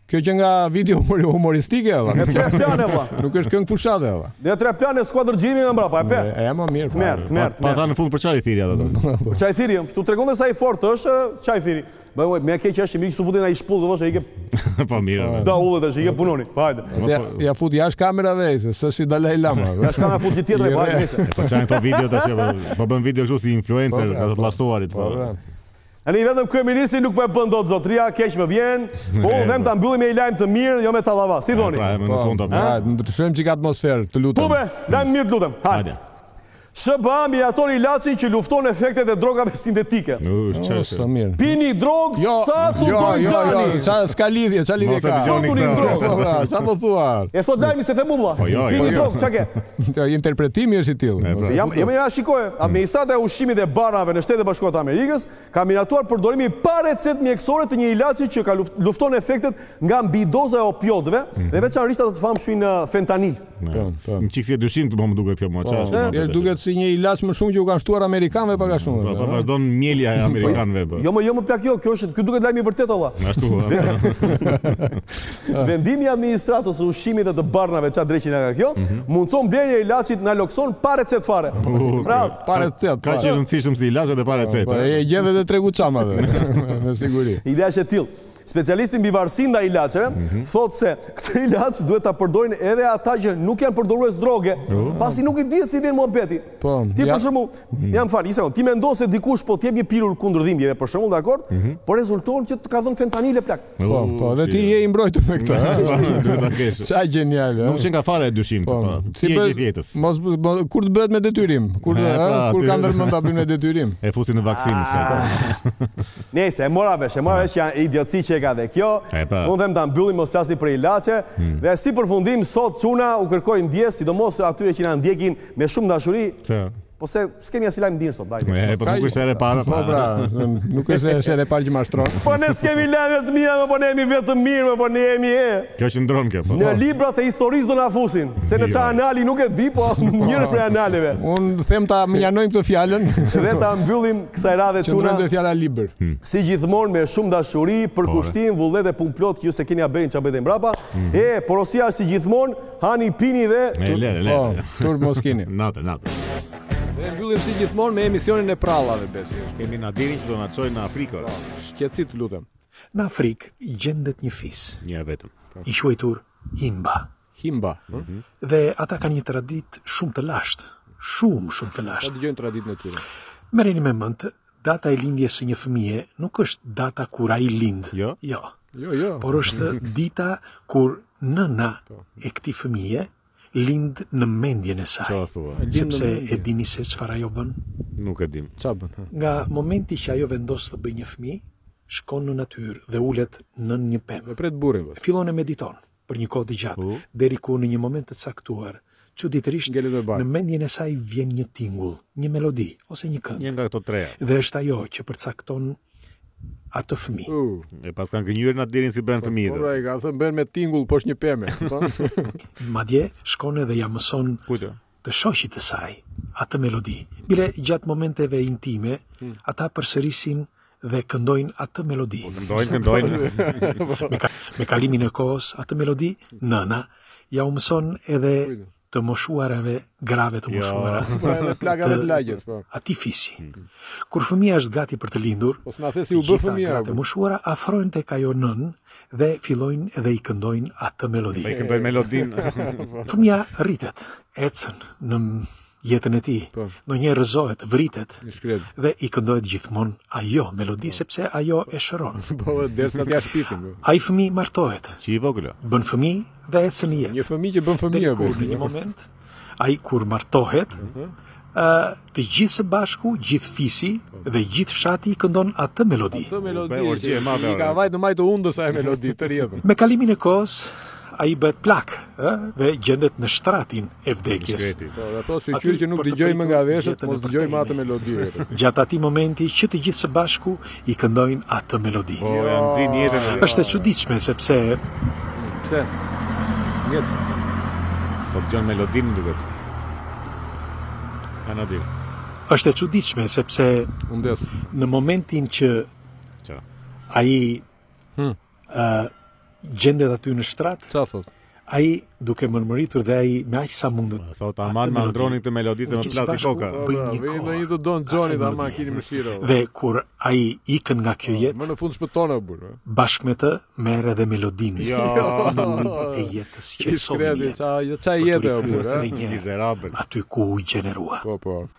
Speaker 3: Kjo qenka video humoristike
Speaker 1: vëlla.
Speaker 3: Me
Speaker 1: tre plane vëlla.
Speaker 3: Nuk është këngë fushate vëlla.
Speaker 1: Dhe tre plane skuadër xhirimi nga mbrapa, e pe.
Speaker 3: E jam më mirë.
Speaker 1: Tmerr,
Speaker 2: tmerr.
Speaker 1: Po
Speaker 2: tha në fund për ça i thirri ata.
Speaker 1: Për ça i thirri, t'u tregonte se sa i fortë është, ça i thirri. Më vjen më keq është miku futin një shpullë, thoshte ikë.
Speaker 2: Po mirë.
Speaker 1: Dale tash ik e punoni. Po hajde.
Speaker 3: Po, po. Ja fut jashtë kamerave, se s'është si Dalai Lama.
Speaker 1: Ja s'ka na fut një tjetër, po hajde.
Speaker 2: Po ç'janë këto video tash, po, po bën video kështu si influencer, ka të plastuarit.
Speaker 3: Po.
Speaker 1: Tani vetëm kryeministri nuk po e bën dot zotria, keq më vjen. Po u them ta mbyllim me një lajm të mirë, jo me tallava. Si thoni?
Speaker 2: Pra, më në fund apo.
Speaker 3: Ja, ndryshojmë çik atmosferë, të lutem.
Speaker 1: Po be, lajm mirë të lutem. Hajde. SHBA miraton ilaçin që lufton efektet e drogave sintetike.
Speaker 3: Ush,
Speaker 2: çfarë?
Speaker 3: Oh, mirë.
Speaker 1: Pini drogë jo, sa tu
Speaker 3: jo,
Speaker 1: doni
Speaker 3: jo, jo,
Speaker 1: jo,
Speaker 3: ça s'ka lidhje, ça lidhje ka.
Speaker 1: Sa tu
Speaker 2: doni
Speaker 1: drogë?
Speaker 3: Po, pra, ça po thua?
Speaker 1: E thotë lajmi s'e the mua.
Speaker 2: Po, jo,
Speaker 1: Pini
Speaker 2: jo,
Speaker 1: drogë, çka ke?
Speaker 3: Interpretimi është i tillë.
Speaker 2: Pra.
Speaker 1: Jam, jam ja shikoj. Administrata e Ushqimit dhe Barnave në Shtetet e Bashkuara të Amerikës ka miratuar përdorimin pa recetë mjekësore të një ilaçi që ka lufton efektet nga mbidoza e opiodëve dhe veçanërisht ato të famshmin fentanil.
Speaker 2: Një çik si e dyshimtë po më duket kjo më, çfarë është
Speaker 3: më Ja duket si një ilaç më shumë që u kanë shtuar amerikanëve pak a shumë.
Speaker 2: Po vazhdon mjelja e amerikanëve.
Speaker 1: Jo më jo më plak jo, kjo është ky duket lajm i vërtetë valla.
Speaker 2: Ashtu.
Speaker 1: Vendimi i administratës së ushqimit dhe të barnave ça dreqi na ka kjo, mhm. mundëson blerjen e ilaçit nalokson pa recetë fare. Pra,
Speaker 3: pa recetë.
Speaker 2: Kaq e rëndësishme si ilaçe dhe pa
Speaker 3: po,
Speaker 2: recetë. Po, eh?
Speaker 3: e gjen edhe te tregu çamëve. Me siguri.
Speaker 1: Ideja është e tillë. Specialisti mbi varësinë ndaj ilaçeve mhm. thotë se këtë ilaç duhet ta përdorin edhe ata që nuk janë përdorues droge, oh. pasi nuk i dihet si vjen muhabeti.
Speaker 3: Po.
Speaker 1: Ti për shembull, mhm. ja më fal, isha, ti mendon se dikush po të jep një pilulë kundër dhimbjeve për shembull, dakord? Por rezulton që të ka dhënë fentanil e plak.
Speaker 3: Po, po, dhe ti je i mbrojtur me këtë.
Speaker 2: Duhet ta kesh.
Speaker 3: Sa genial.
Speaker 2: Nuk qenka fare e dyshimtë po, po.
Speaker 3: Si
Speaker 2: e jetës.
Speaker 3: Mos kur të bëhet me detyrim, kur eh,
Speaker 2: pra,
Speaker 3: kur kanë ndërmend ta bëjnë me detyrim.
Speaker 2: E fusin në vaksinë ah. këtë.
Speaker 1: Nëse e mora vesh, e mora vesh janë idiotësi që e ka dhe kjo.
Speaker 2: Pra.
Speaker 1: Unë them ta mbyllim mos flasim për ilaçe hmm. dhe si përfundim sot çuna u kërkoj ndjesë, sidomos atyre që na ndjekin me shumë dashuri. Po se s'kemi asnjë lajm të mirë sot, vajte.
Speaker 2: Po, e, po nuk është herë e parë.
Speaker 3: Po, pra, nuk është herë e parë që mashtron.
Speaker 1: Po ne s'kemi lajme të mira, po ne jemi vetë mirë, po ne jemi e.
Speaker 2: Kjo qëndron kjo, po.
Speaker 1: Në librat e historisë do na fusin, se në çfarë anali nuk e di, po njëri prej analeve.
Speaker 3: Unë them ta mënjanojmë këtë fjalën
Speaker 1: dhe ta mbyllim kësaj radhe çuna.
Speaker 3: Qëndrojmë te fjala libër. Hmm.
Speaker 1: Si gjithmonë me shumë dashuri, përkushtim, po, vullnet e punë plot që ju s'e keni haberin çfarë bëhet mbrapa. Hmm. E porosia si gjithmonë Hani, pini dhe
Speaker 2: Ne le, le.
Speaker 3: Po, turp mos kini.
Speaker 2: Natë, natë.
Speaker 3: Ne mbyllim si gjithmonë me emisionin e përrallave, besoj.
Speaker 2: Kemi Nadirin që do na çojë në Afrikë. ora.
Speaker 3: Qetësi të lutem.
Speaker 13: Në Afrikë gjendet një fis,
Speaker 2: Një e vetëm.
Speaker 13: i quajtur Himba.
Speaker 3: Himba. ë?
Speaker 13: Dhe ata kanë një traditë shumë të lashtë, shumë, shumë të
Speaker 3: Ta
Speaker 13: lashtë.
Speaker 3: dëgjojmë traditën e tyre.
Speaker 13: Merreni me mend Data e lindjes së një fëmije nuk është data kur ai lind.
Speaker 2: Jo.
Speaker 13: Jo.
Speaker 3: Jo, jo.
Speaker 13: Por është dita kur nëna po. e këtij fëmije lind në mendjen e saj.
Speaker 2: Çfarë thua?
Speaker 13: Sepse e dini se çfarë ajo bën?
Speaker 2: Nuk e dimë.
Speaker 3: Çfarë bën?
Speaker 13: Nga momenti që ajo vendos të bëjë një fëmijë, shkon në natyrë dhe ulet nën një pemë.
Speaker 3: Dhe pret burrin vetë.
Speaker 13: Fillon e mediton. për një kohë të gjatë, deri kur në një moment të caktuar, çuditërisht, në mendjen e saj vjen një tingull, një melodi, ose një këngë.
Speaker 2: Një nga këto tre.
Speaker 13: Dhe është ajo që përcakton atë fëmijë.
Speaker 2: E paskan gënjyer Nadirin si
Speaker 3: bëhen
Speaker 2: fëmijët.
Speaker 3: Po, pra, i ka thënë bëhen me tingull poshtë një peme.
Speaker 13: Madje, shkon edhe ja mëson të shoqit të saj atë melodi, bile gjatë momenteve intime, hmm. ata përsërisin dhe këndojnë atë melodi.
Speaker 2: Po, këndojnë, këndojnë.
Speaker 13: me, ka, me kalimin e kohës, atë melodi, nëna, ja u mëson edhe të moshuarave, grave të moshuara.
Speaker 3: Jo, po edhe plakave të lagjes, po.
Speaker 13: Atij fisi. Hmm. Kur fëmija është gati për të lindur,
Speaker 3: po s'na the si u bë
Speaker 13: fëmija. Të moshuara afrohen tek ajo nënë, Dhe fillojnë dhe i këndojnë atë melodi.
Speaker 2: Po i këndojnë melodinë.
Speaker 13: Fëmija rritet, ecën në jetën e tij,
Speaker 3: po.
Speaker 13: ndonjëherë rëzohet, vritet, dhe i këndohet gjithmonë ajo melodi, po. sepse ajo e shëron.
Speaker 3: Po, derisa t'ja shpifin. Po.
Speaker 13: Ai fëmi martohet.
Speaker 2: Që i vogël.
Speaker 13: Bën fëmi dhe ecën në jetë.
Speaker 3: Një fëmi që bën
Speaker 13: fëmi, e
Speaker 3: bërë.
Speaker 13: Në një moment, Ai kur martohet, ë mhm. të gjithë së bashku, gjithë fisi dhe gjithë fshati i këndon atë melodi.
Speaker 3: Atë melodi
Speaker 2: që e madhe.
Speaker 3: I ka vajt në majë të hundës ajo melodi të rjetën.
Speaker 13: Me kalimin e kohës, ai bëhet plak, ë dhe gjendet në shtratin e vdekjes.
Speaker 3: Po, dhe a
Speaker 13: thotë
Speaker 3: shyqyr që nuk
Speaker 13: dëgjoj
Speaker 3: më nga veshët, mos dëgjoj më
Speaker 13: atë
Speaker 3: melodi.
Speaker 13: Gjatë atij momenti që të gjithë së bashku i këndojnë atë melodi.
Speaker 2: Po ja nxin jetën.
Speaker 13: Është e çuditshme sepse
Speaker 3: pse? Jet.
Speaker 2: Po dëgjon melodinë duket. Ana di.
Speaker 13: Është e çuditshme sepse
Speaker 3: hundës
Speaker 13: në momentin që ai
Speaker 3: hm
Speaker 13: Ë gjendet aty në shtrat?
Speaker 3: Çfarë thotë?
Speaker 13: ai duke mërmëritur dhe ai me aq sa mundet.
Speaker 2: Thotë aman ma ndroni këtë melodi se më plasi koka.
Speaker 3: Vëmëni një të Don Xhonit aman keni mëshirë.
Speaker 13: Dhe kur ai ikën nga kjo jetë.
Speaker 3: Më në fund shpëtova o burrë.
Speaker 13: Bashkë me të merr edhe melodinë.
Speaker 2: Jo,
Speaker 13: e jetës që
Speaker 3: çoi. I shkreti, ça, jo ça jete o burrë.
Speaker 13: Mizerabël. Aty ku u gjenerua.
Speaker 3: Po, po.